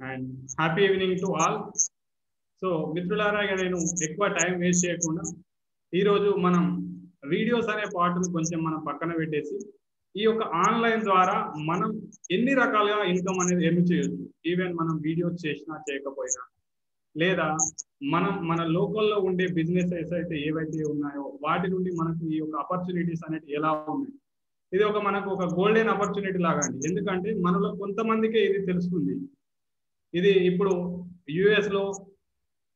And happy evening to all so మిత్రులారా ఇక నేను ఎక్కువ టైం వేస్ట్ చేయకుండా ఈరోజు మనం వీడియోస్ అనే పాటను కొంచెం మనం పక్కన పెట్టేసి ఈ యొక్క ఆన్లైన్ ద్వారా మనం ఎన్ని రకాలుగా ఇన్కమ్ అనేది ఎర్న్ చేయొచ్చు? ఈవెన్ మనం వీడియోస్ చేసినా చేయకపోయినా. లేదా మనం మన లోకల్లో ఉండే బిజినెసెస్ అయితే ఏవైతే ఉన్నాయో వాటి నుండి మనకు ఈ యొక్క ఆపర్చునిటీస్ అనేవి ఎలా ఉన్నాయి? ఇది ఒక మనకు ఒక గోల్డెన్ ఆపర్చునిటీ లాగా అండి. ఎందుకంటే మనలో కొంతమందికే ఇది తెలుస్తుంది. ఇది ఇప్పుడు యుఎస్లో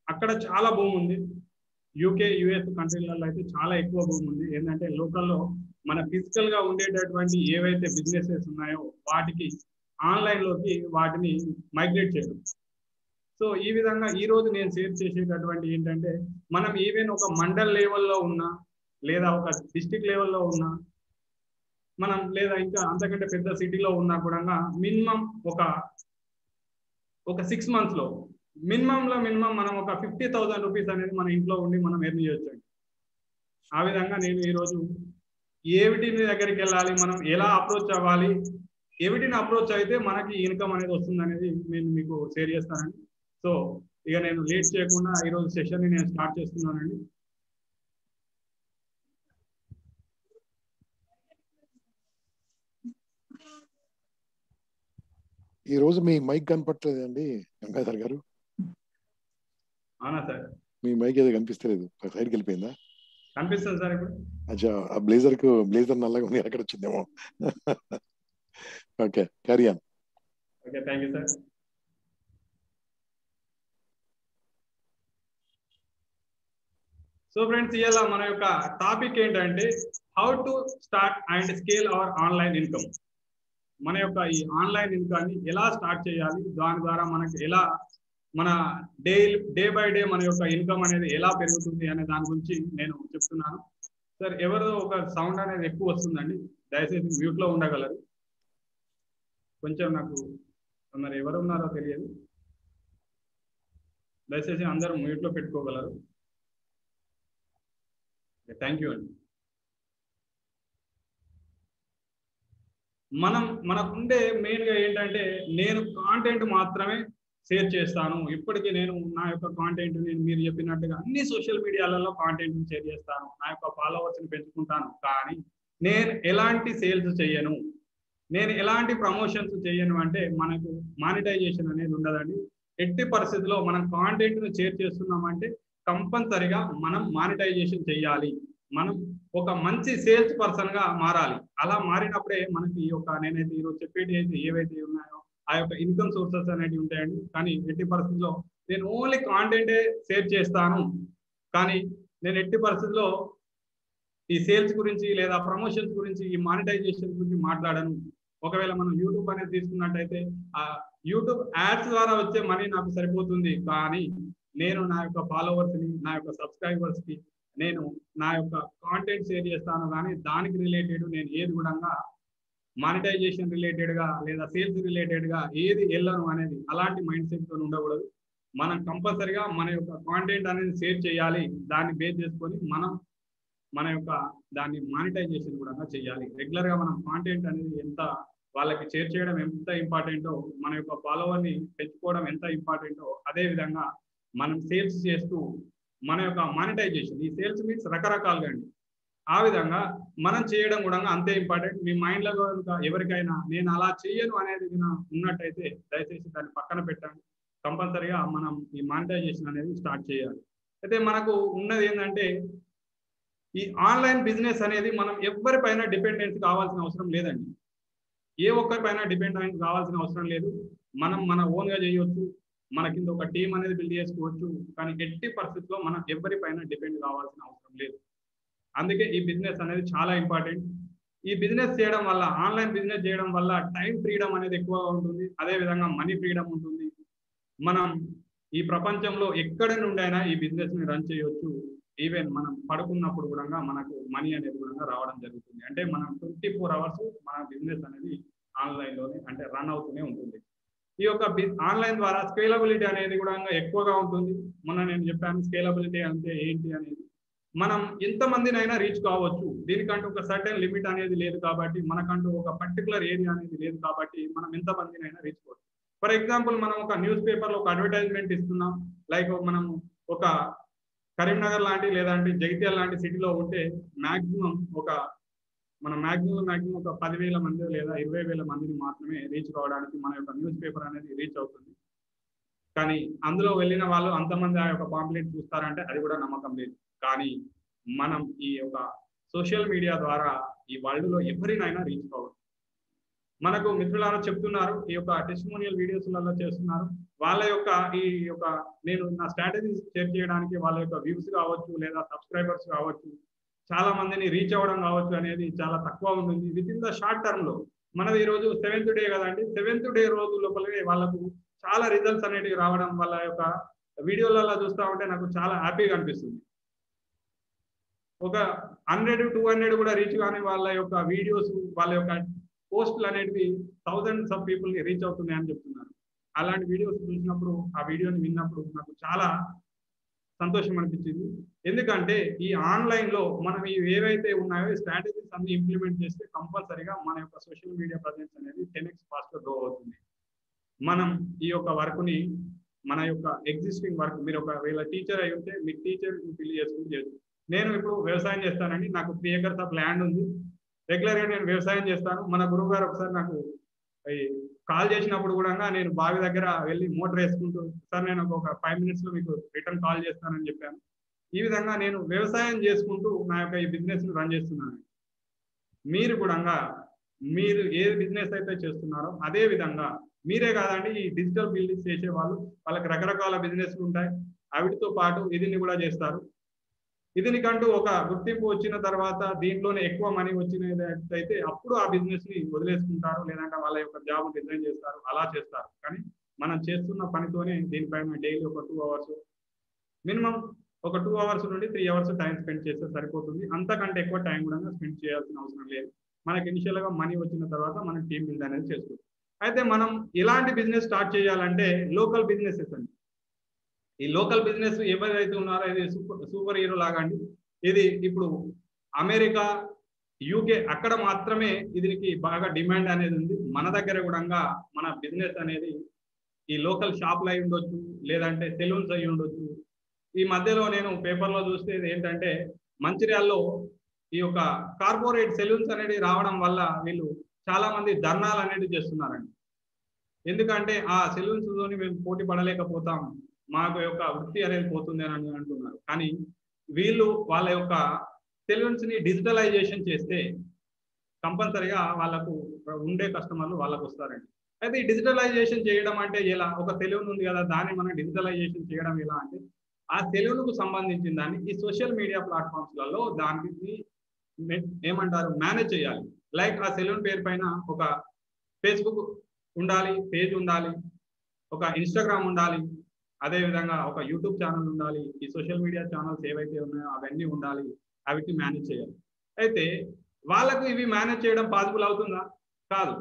అక్కడ చాలా భూమి ఉంది. యూకే యుఎస్ కంట్రీలలో అయితే చాలా ఎక్కువ భూమి ఉంది. ఏంటంటే లోకల్లో మన ఫిజికల్గా ఉండేటటువంటి ఏవైతే బిజినెసెస్ ఉన్నాయో వాటికి ఆన్లైన్లోకి వాటిని మైగ్రేట్ చేయడం. సో ఈ విధంగా ఈ రోజు నేను షేర్ చేసేటటువంటి ఏంటంటే మనం ఈవెన్ ఒక మండల్ లెవెల్లో ఉన్నా లేదా ఒక డిస్టిక్ లెవెల్లో ఉన్నా మనం లేదా ఇంకా అంతకంటే పెద్ద సిటీలో ఉన్నా కూడా మినిమం ఒక ఒక సిక్స్ మంత్స్లో. మినిమం లో మినిమం మనం ఒక ఫిఫ్టీ థౌసండ్ రూపీస్ అనేది మన ఇంట్లో ఉండి మనం ఎర్న్ చేయొచ్చు ఆ విధంగా నేను ఈరోజు ఏవిటి దగ్గరికి వెళ్ళాలి మనం ఎలా అప్రోచ్ అవ్వాలి ఏవిటిని అప్రోచ్ అయితే మనకి ఇన్కమ్ అనేది వస్తుంది అనేది నేను మీకు షేర్ చేస్తానండి. సో ఇక నేను లేట్ చేయకుండా ఈరోజు సెషన్ని నేను స్టార్ట్ చేస్తున్నానండి. ఈ రోజు మీ మైక్ కనపట్లేదండి గంగాధర్ గారు? మీ మైక్ ఏదో కనిపిస్తలేదు. సైడ్కి వెళ్ళిపోయిందా? కనిపిస్తుంది సార్ ఇప్పుడు. అచ్చా ఆ బ్లేజర్కు బ్లేజర్ నల్లగా ఉంది అక్కడ వచ్చిందేమో. Okay carry on okay thank you sir so friends ఇవాళ మన యొక్క టాపిక్ ఏంటంటే how to start and scale our online income మన యొక్క ఈ ఆన్లైన్ ఇన్కాన్ని ఎలా స్టార్ట్ చేయాలి? దాని ద్వారా మనకి ఎలా మన డే డే బై డే మన యొక్క ఇన్కమ్ అనేది ఎలా పెరుగుతుంది అనే దాని గురించి నేను చెప్తున్నాను. సార్ ఎవరిదో ఒక సౌండ్ అనేది ఎక్కువ వస్తుందండి. దయచేసి మ్యూట్లో ఉండగలరు. కొంచెం నాకు మరి ఎవరు ఉన్నారో తెలియదు. దయచేసి అందరూ మ్యూట్లో పెట్టుకోగలరు. థ్యాంక్ యూ అండి. మనం మనకుండే మెయిన్గా ఏంటంటే నేను కాంటెంట్ మాత్రమే షేర్ చేస్తాను. ఇప్పటికీ నేను నా యొక్క కాంటెంట్ నేను మీరు చెప్పినట్టుగా అన్ని సోషల్ మీడియాలలో కాంటెంట్ షేర్ చేస్తాను. నా యొక్క ఫాలోవర్స్ని పెంచుకుంటాను. కానీ నేను ఎలాంటి సేల్స్ చేయను? నేను ఎలాంటి ప్రమోషన్స్ చేయను అంటే మనకు మానిటైజేషన్ అనేది ఉండదండి. ఎట్టి పరిస్థితిలో మనం కాంటెంట్ను షేర్ చేస్తున్నామంటే కంపల్సరిగా మనం మానిటైజేషన్ చేయాలి. మనం ఒక మంచి సేల్స్ పర్సన్గా మారాలి. అలా మారినప్పుడే మనకి ఈ యొక్క నేనైతే ఈరోజు చెప్పేటి ఏవైతే ఉన్నాయో ఆ యొక్క ఇన్కమ్ సోర్సెస్ అనేవి ఉంటాయండి. కానీ ఎట్టి పరిస్థితుల్లో నేను ఓన్లీ కాంటెంటే షేర్ చేస్తాను. కానీ నేను ఎట్టి పరిస్థితుల్లో ఈ సేల్స్ గురించి లేదా ప్రమోషన్స్ గురించి ఈ మానిటైజేషన్ గురించి మాట్లాడను. ఒకవేళ మనం యూట్యూబ్ అనేది తీసుకున్నట్టయితే ఆ యూట్యూబ్ యాడ్స్ ద్వారా వచ్చే మనీ నాకు సరిపోతుంది. కానీ నేను నా యొక్క ఫాలోవర్స్ని నా యొక్క సబ్స్క్రైబర్స్కి నేను నా యొక్క కాంటెంట్ షేర్ చేస్తాను కానీ దానికి రిలేటెడ్ నేను ఏది కూడా మానిటైజేషన్ రిలేటెడ్గా లేదా సేల్స్ రిలేటెడ్గా ఏది వెళ్ళను అనేది అలాంటి మైండ్ సెట్తో ఉండకూడదు. మనం కంపల్సరిగా మన యొక్క కాంటెంట్ అనేది షేర్ చేయాలి. దాన్ని బేస్ చేసుకొని మనం మన యొక్క దాన్ని మానిటైజేషన్ కూడా చేయాలి. రెగ్యులర్గా మనం కాంటెంట్ అనేది ఎంత వాళ్ళకి షేర్ చేయడం ఎంత ఇంపార్టెంటో మన యొక్క ఫాలోవర్ని పెంచుకోవడం ఎంత ఇంపార్టెంటో అదే విధంగా మనం సేల్స్ చేస్తూ మన యొక్క మానిటైజేషన్ ఈ సేల్స్ మీన్స్ రకరకాలుగా అండి. ఆ విధంగా మనం చేయడం కూడా అంతే ఇంపార్టెంట్ మీ మైండ్లో కనుక ఎవరికైనా నేను అలా చేయను అనేది ఉన్నట్టయితే దయచేసి దాన్ని పక్కన పెట్టండి. కంపల్సరిగా మనం ఈ మానిటైజేషన్ అనేది స్టార్ట్ చేయాలి. అయితే మనకు ఉన్నది ఏంటంటే ఈ ఆన్లైన్ బిజినెస్ అనేది మనం ఎవరిపైన డిపెండెన్స్ కావాల్సిన అవసరం లేదండి. ఏ ఒక్కరిపైన డిపెండ్ కావాల్సిన అవసరం లేదు. మనం మన ఓన్గా చేయవచ్చు మన కింద ఒక టీం అనేది బిల్డ్ చేసుకోవచ్చు. కానీ ఎట్టి పరిస్థితుల్లో మనం ఎవరిపైన డిపెండ్ కావాల్సిన అవసరం లేదు. అందుకే ఈ బిజినెస్ అనేది చాలా ఇంపార్టెంట్ ఈ బిజినెస్ చేయడం వల్ల ఆన్లైన్ బిజినెస్ చేయడం వల్ల టైం ఫ్రీడమ్ అనేది ఎక్కువగా ఉంటుంది. అదే విధంగా మనీ ఫ్రీడమ్ ఉంటుంది. మనం ఈ ప్రపంచంలో ఎక్కడి నుండి అయినా ఈ బిజినెస్ని రన్ చేయవచ్చు ఈవెన్ మనం పడుకున్నప్పుడు కూడా మనకు మనీ అనేది కూడా రావడం జరుగుతుంది. అంటే మనం ట్వంటీ ఫోర్ అవర్స్ మన బిజినెస్ అనేది ఆన్లైన్లోనే అంటే రన్ అవుతూనే ఉంటుంది. ఈ యొక్క ఆన్లైన్ ద్వారా స్కేలబిలిటీ అనేది కూడా ఎక్కువగా ఉంటుంది. మొన్న నేను చెప్పాను స్కేలబిలిటీ అంటే ఏంటి అనేది. మనం ఎంతమందినైనా రీచ్ కావచ్చు. దీనికంటూ ఒక సర్టెన్ లిమిట్ అనేది లేదు కాబట్టి మనకంటూ ఒక పర్టికులర్ ఏరియా అనేది లేదు కాబట్టి మనం ఎంతమందినైనా రీచ్ కావచ్చు. ఫర్ ఎగ్జాంపుల్ మనం ఒక న్యూస్ పేపర్లో ఒక అడ్వర్టైజ్మెంట్ ఇస్తున్నాం. లైక్ మనం ఒక కరీంనగర్ లాంటి లేదంటే జగిత్యాల లాంటి సిటీలో ఉంటే మాక్సిమం ఒక మన మాక్సిమం మాక్సిమం ఒక పదివేల మంది లేదా ఇరవై వేల మందిని మాత్రమే రీచ్ కావడానికి మన యొక్క న్యూస్ పేపర్ అనేది రీచ్ అవుతుంది. కానీ అందులో వెళ్ళిన వాళ్ళు అంతమంది ఆ యొక్క పాంప్లెట్ చూస్తారంటే అది కూడా నమ్మకం లేదు. కానీ మనం ఈ యొక్క సోషల్ మీడియా ద్వారా ఈ వరల్డ్లో ఎవరినైనా రీచ్ కావచ్చు. మనకు మిత్రులారా చెప్తున్నారు ఈ యొక్క టెస్టిమోనియల్ వీడియోస్లలో చేస్తున్నారు. వాళ్ళ యొక్క ఈ యొక్క నేను నా స్ట్రాటజీస్ షేర్ చేయడానికి వాళ్ళ యొక్క వ్యూస్ కావచ్చు లేదా సబ్స్క్రైబర్స్ కావచ్చు చాలా మందిని రీచ్ అవ్వడం కావచ్చు అనేది చాలా తక్కువ ఉంటుంది విత్ ఇన్ ద షార్ట్ టర్మ్లో మనది ఈ రోజు సెవెంత్ డే కదండి సెవెంత్ డే రోజు లోపలే వాళ్ళకు చాలా రిజల్ట్స్ అనేటివి రావడం వాళ్ళ యొక్క వీడియోలలో చూస్తా ఉంటే నాకు చాలా హ్యాపీగా అనిపిస్తుంది. ఒక హండ్రెడ్ టూ హండ్రెడ్ కూడా రీచ్ కానీ వాళ్ళ యొక్క వీడియోస్ వాళ్ళ యొక్క పోస్టులు అనేటివి థౌజండ్స్ ఆఫ్ పీపుల్ని రీచ్ అవుతున్నాయని చెప్తున్నారు. అలాంటి వీడియోస్ చూసినప్పుడు ఆ వీడియోని విన్నప్పుడు నాకు చాలా సంతోషం అనిపించింది. ఎందుకంటే ఈ ఆన్లైన్లో మనం ఏవైతే ఉన్నాయో స్ట్రాటజీస్ అన్ని ఇంప్లిమెంట్ చేస్తే కంపల్సరీగా మన యొక్క సోషల్ మీడియా ప్రజెన్స్ అనేది టెన్ ఎక్స్ ఫాస్ట్ గ్రో అవుతుంది. మనం ఈ యొక్క వర్క్ని మన యొక్క ఎగ్జిస్టింగ్ వర్క్ మీరు ఒక వీళ్ళ టీచర్ అయి ఉంటే మీ టీచర్ ఫిల్ చేసుకుని చేయొచ్చు నేను ఇప్పుడు వ్యవసాయం చేస్తానండి నాకు త్రీ ఎకర్స్ ఆఫ్ ల్యాండ్ ఉంది. రెగ్యులర్గా నేను వ్యవసాయం చేస్తాను. మన గురువు గారు ఒకసారి నాకు కాల్ చేసినప్పుడు కూడా నేను బావి దగ్గర వెళ్ళి మోటార్ వేసుకుంటూ సార్ నేను ఒక ఫైవ్ మినిట్స్లో మీకు రిటర్న్ కాల్ చేస్తానని చెప్పాను. ఈ విధంగా నేను వ్యవసాయం చేసుకుంటూ నా యొక్క ఈ బిజినెస్ రన్ చేస్తున్నాను. మీరు కూడా మీరు ఏ బిజినెస్ అయితే చేస్తున్నారో అదే విధంగా మీరే కాదండి ఈ డిజిటల్ బిల్డింగ్స్ చేసే వాళ్ళు వాళ్ళకి రకరకాల బిజినెస్లు ఉంటాయి. వాటితో పాటు ఇదిని కూడా చేస్తారు. ఇదినికంటూ ఒక గుర్తింపు వచ్చిన తర్వాత దీంట్లోనే ఎక్కువ మనీ వచ్చినట్లయితే అప్పుడు ఆ బిజినెస్ని వదిలేసుకుంటారు లేదంటే వాళ్ళ యొక్క జాబ్ డిజైన్ చేస్తారు అలా చేస్తారు. కానీ మనం చేస్తున్న పనితోనే దీనిపైన డైలీ ఒక టూ అవర్స్ మినిమం ఒక టూ అవర్స్ నుండి త్రీ అవర్స్ టైం స్పెండ్ చేస్తే సరిపోతుంది. అంతకంటే ఎక్కువ టైం కూడా స్పెండ్ చేయాల్సిన అవసరం లేదు. మనకి ఇనిషియల్గా మనీ వచ్చిన తర్వాత మనం టీమ్ బిల్డ్ అనేది చేసుకోవచ్చు అయితే మనం ఎలాంటి బిజినెస్ స్టార్ట్ చేయాలంటే లోకల్ బిజినెసెస్ అండి. ఈ లోకల్ బిజినెస్ ఎవరైతే ఉన్నారో ఇది సూపర్ సూపర్ హీరో లాగా అండి. ఇది ఇప్పుడు అమెరికా యూకే అక్కడ మాత్రమే దీనికి బాగా డిమాండ్ అనేది ఉంది. మన దగ్గర కూడా మన బిజినెస్ అనేది ఈ లోకల్ షాప్లు అయి ఉండొచ్చు లేదంటే సెలూన్స్ అయి ఉండొచ్చు. ఈ మధ్యలో నేను పేపర్లో చూస్తే ఏంటంటే మంచిర్యాల్లో ఈ యొక్క కార్పొరేట్ సెలూన్స్ అనేది రావడం వల్ల వీళ్ళు చాలా మంది ధర్నాలు అనేది చేస్తున్నారండి. ఎందుకంటే ఆ సెలూన్స్ తోని మేము పోటీ పడలేకపోతాం. మాకు యొక్క వృత్తి అనేది పోతుంది అని అంటున్నారు. కానీ వీళ్ళు వాళ్ళ యొక్క సెలూన్స్ని డిజిటలైజేషన్ చేస్తే కంపల్సరిగా వాళ్ళకు ఉండే కస్టమర్లు వాళ్ళకు వస్తారండి. అయితే ఈ డిజిటలైజేషన్ చేయడం అంటే ఎలా? ఒక సెలూన్ ఉంది కదా దాన్ని మనం డిజిటలైజేషన్ చేయడం ఎలా అంటే ఆ సెలూన్కు సంబంధించిన దాన్ని ఈ సోషల్ మీడియా ప్లాట్ఫామ్స్లలో దానికి ఏమంటారు? మేనేజ్ చేయాలి. లైక్ ఆ సెలూన్ పేరు పైన ఒక ఫేస్బుక్ ఉండాలి పేజ్ ఉండాలి ఒక ఇన్స్టాగ్రామ్ ఉండాలి అదే విధంగా ఒక యూట్యూబ్ ఛానల్ ఉండాలి ఈ సోషల్ మీడియా ఛానల్స్ ఏవైతే ఉన్నాయో అవన్నీ ఉండాలి అవిటి మేనేజ్ చేయాలి. అయితే వాళ్ళకు ఇవి మేనేజ్ చేయడం పాసిబుల్ అవుతుందా? కాదు.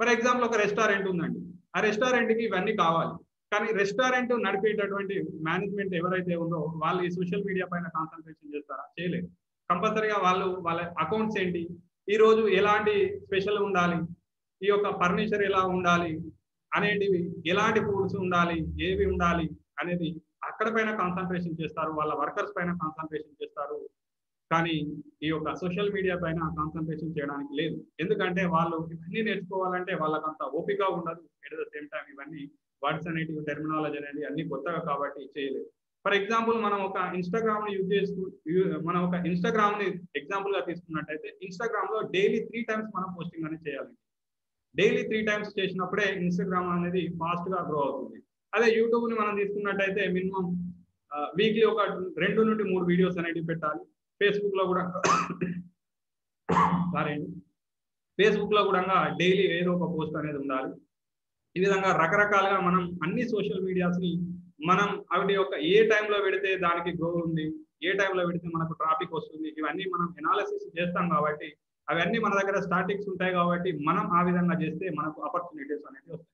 ఫర్ ఎగ్జాంపుల్ ఒక రెస్టారెంట్ ఉందండి. ఆ రెస్టారెంట్కి ఇవన్నీ కావాలి. కానీ రెస్టారెంట్ నడిపేటటువంటి మేనేజ్మెంట్ ఎవరైతే ఉందో వాళ్ళు ఈ సోషల్ మీడియా పైన కాన్సన్ట్రేషన్ చేస్తారా? చేయలేదు. కంపల్సరీగా వాళ్ళు వాళ్ళ అకౌంట్స్ ఏంటి? ఈ రోజు ఎలాంటి స్పెషల్ ఉండాలి? ఈ యొక్క ఫర్నిచర్ ఎలా ఉండాలి? అనేటివి ఎలాంటి ఫుడ్స్ ఉండాలి ఏవి ఉండాలి అనేది అక్కడ పైన కాన్సన్ట్రేషన్ చేస్తారు వాళ్ళ వర్కర్స్ పైన కాన్సన్ట్రేషన్ చేస్తారు. కానీ ఈ యొక్క సోషల్ మీడియా పైన కాన్సన్ట్రేషన్ చేయడానికి లేదు. ఎందుకంటే వాళ్ళు ఇవన్నీ నేర్చుకోవాలంటే వాళ్ళకంత ఓపిక ఉండదు. ఎట్ ద సేమ్ టైం ఇవన్నీ వర్డ్స్ అనేటివి టెర్మినాలజీ అనేది అన్ని కొత్తగా కాబట్టి చేయలేదు ఫర్ ఎగ్జాంపుల్ మనం ఒక ఇన్స్టాగ్రామ్ని యూజ్ చేస్తూ మనం ఒక ఇన్స్టాగ్రామ్ని ఎగ్జాంపుల్గా తీసుకున్నట్టయితే ఇన్స్టాగ్రామ్లో డైలీ త్రీ టైమ్స్ మనం పోస్టింగ్ అనేది చేయాలి. డైలీ త్రీ టైమ్స్ చేసినప్పుడే ఇన్స్టాగ్రామ్ అనేది ఫాస్ట్గా గ్రో అవుతుంది. అదే యూట్యూబ్ని మనం తీసుకున్నట్టయితే మినిమం వీక్లీ ఒక రెండు నుండి మూడు వీడియోస్ అనేవి పెట్టాలి. ఫేస్బుక్లో కూడా సారీ అండి. ఫేస్బుక్లో కూడా డైలీ ఏదో ఒక పోస్ట్ అనేది ఉండాలి. ఈ విధంగా రకరకాలుగా మనం అన్ని సోషల్ మీడియాస్ని మనం అవి యొక్క ఏ టైంలో పెడితే దానికి గ్రో ఉంది ఏ టైంలో పెడితే మనకు ట్రాఫిక్ వస్తుంది ఇవన్నీ మనం ఎనాలిసిస్ చేస్తాం కాబట్టి అవన్నీ మన దగ్గర స్టాటిక్స్ ఉంటాయి కాబట్టి మనం ఆ విధంగా చేస్తే మనకు ఆపర్చునిటీస్ అనేవి వస్తాయి.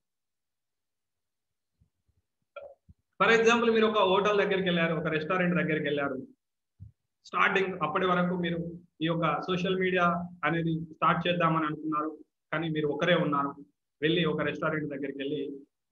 ఫర్ ఎగ్జాంపుల్ మీరు ఒక హోటల్ దగ్గరికి వెళ్ళారు ఒక రెస్టారెంట్ దగ్గరికి వెళ్ళారు. స్టార్టింగ్ అప్పటి వరకు మీరు ఈ యొక్క సోషల్ మీడియా అనేది స్టార్ట్ చేద్దామని అనుకున్నారు కానీ మీరు ఒకరే ఉన్నారు. వెళ్ళి ఒక రెస్టారెంట్ దగ్గరికి వెళ్ళి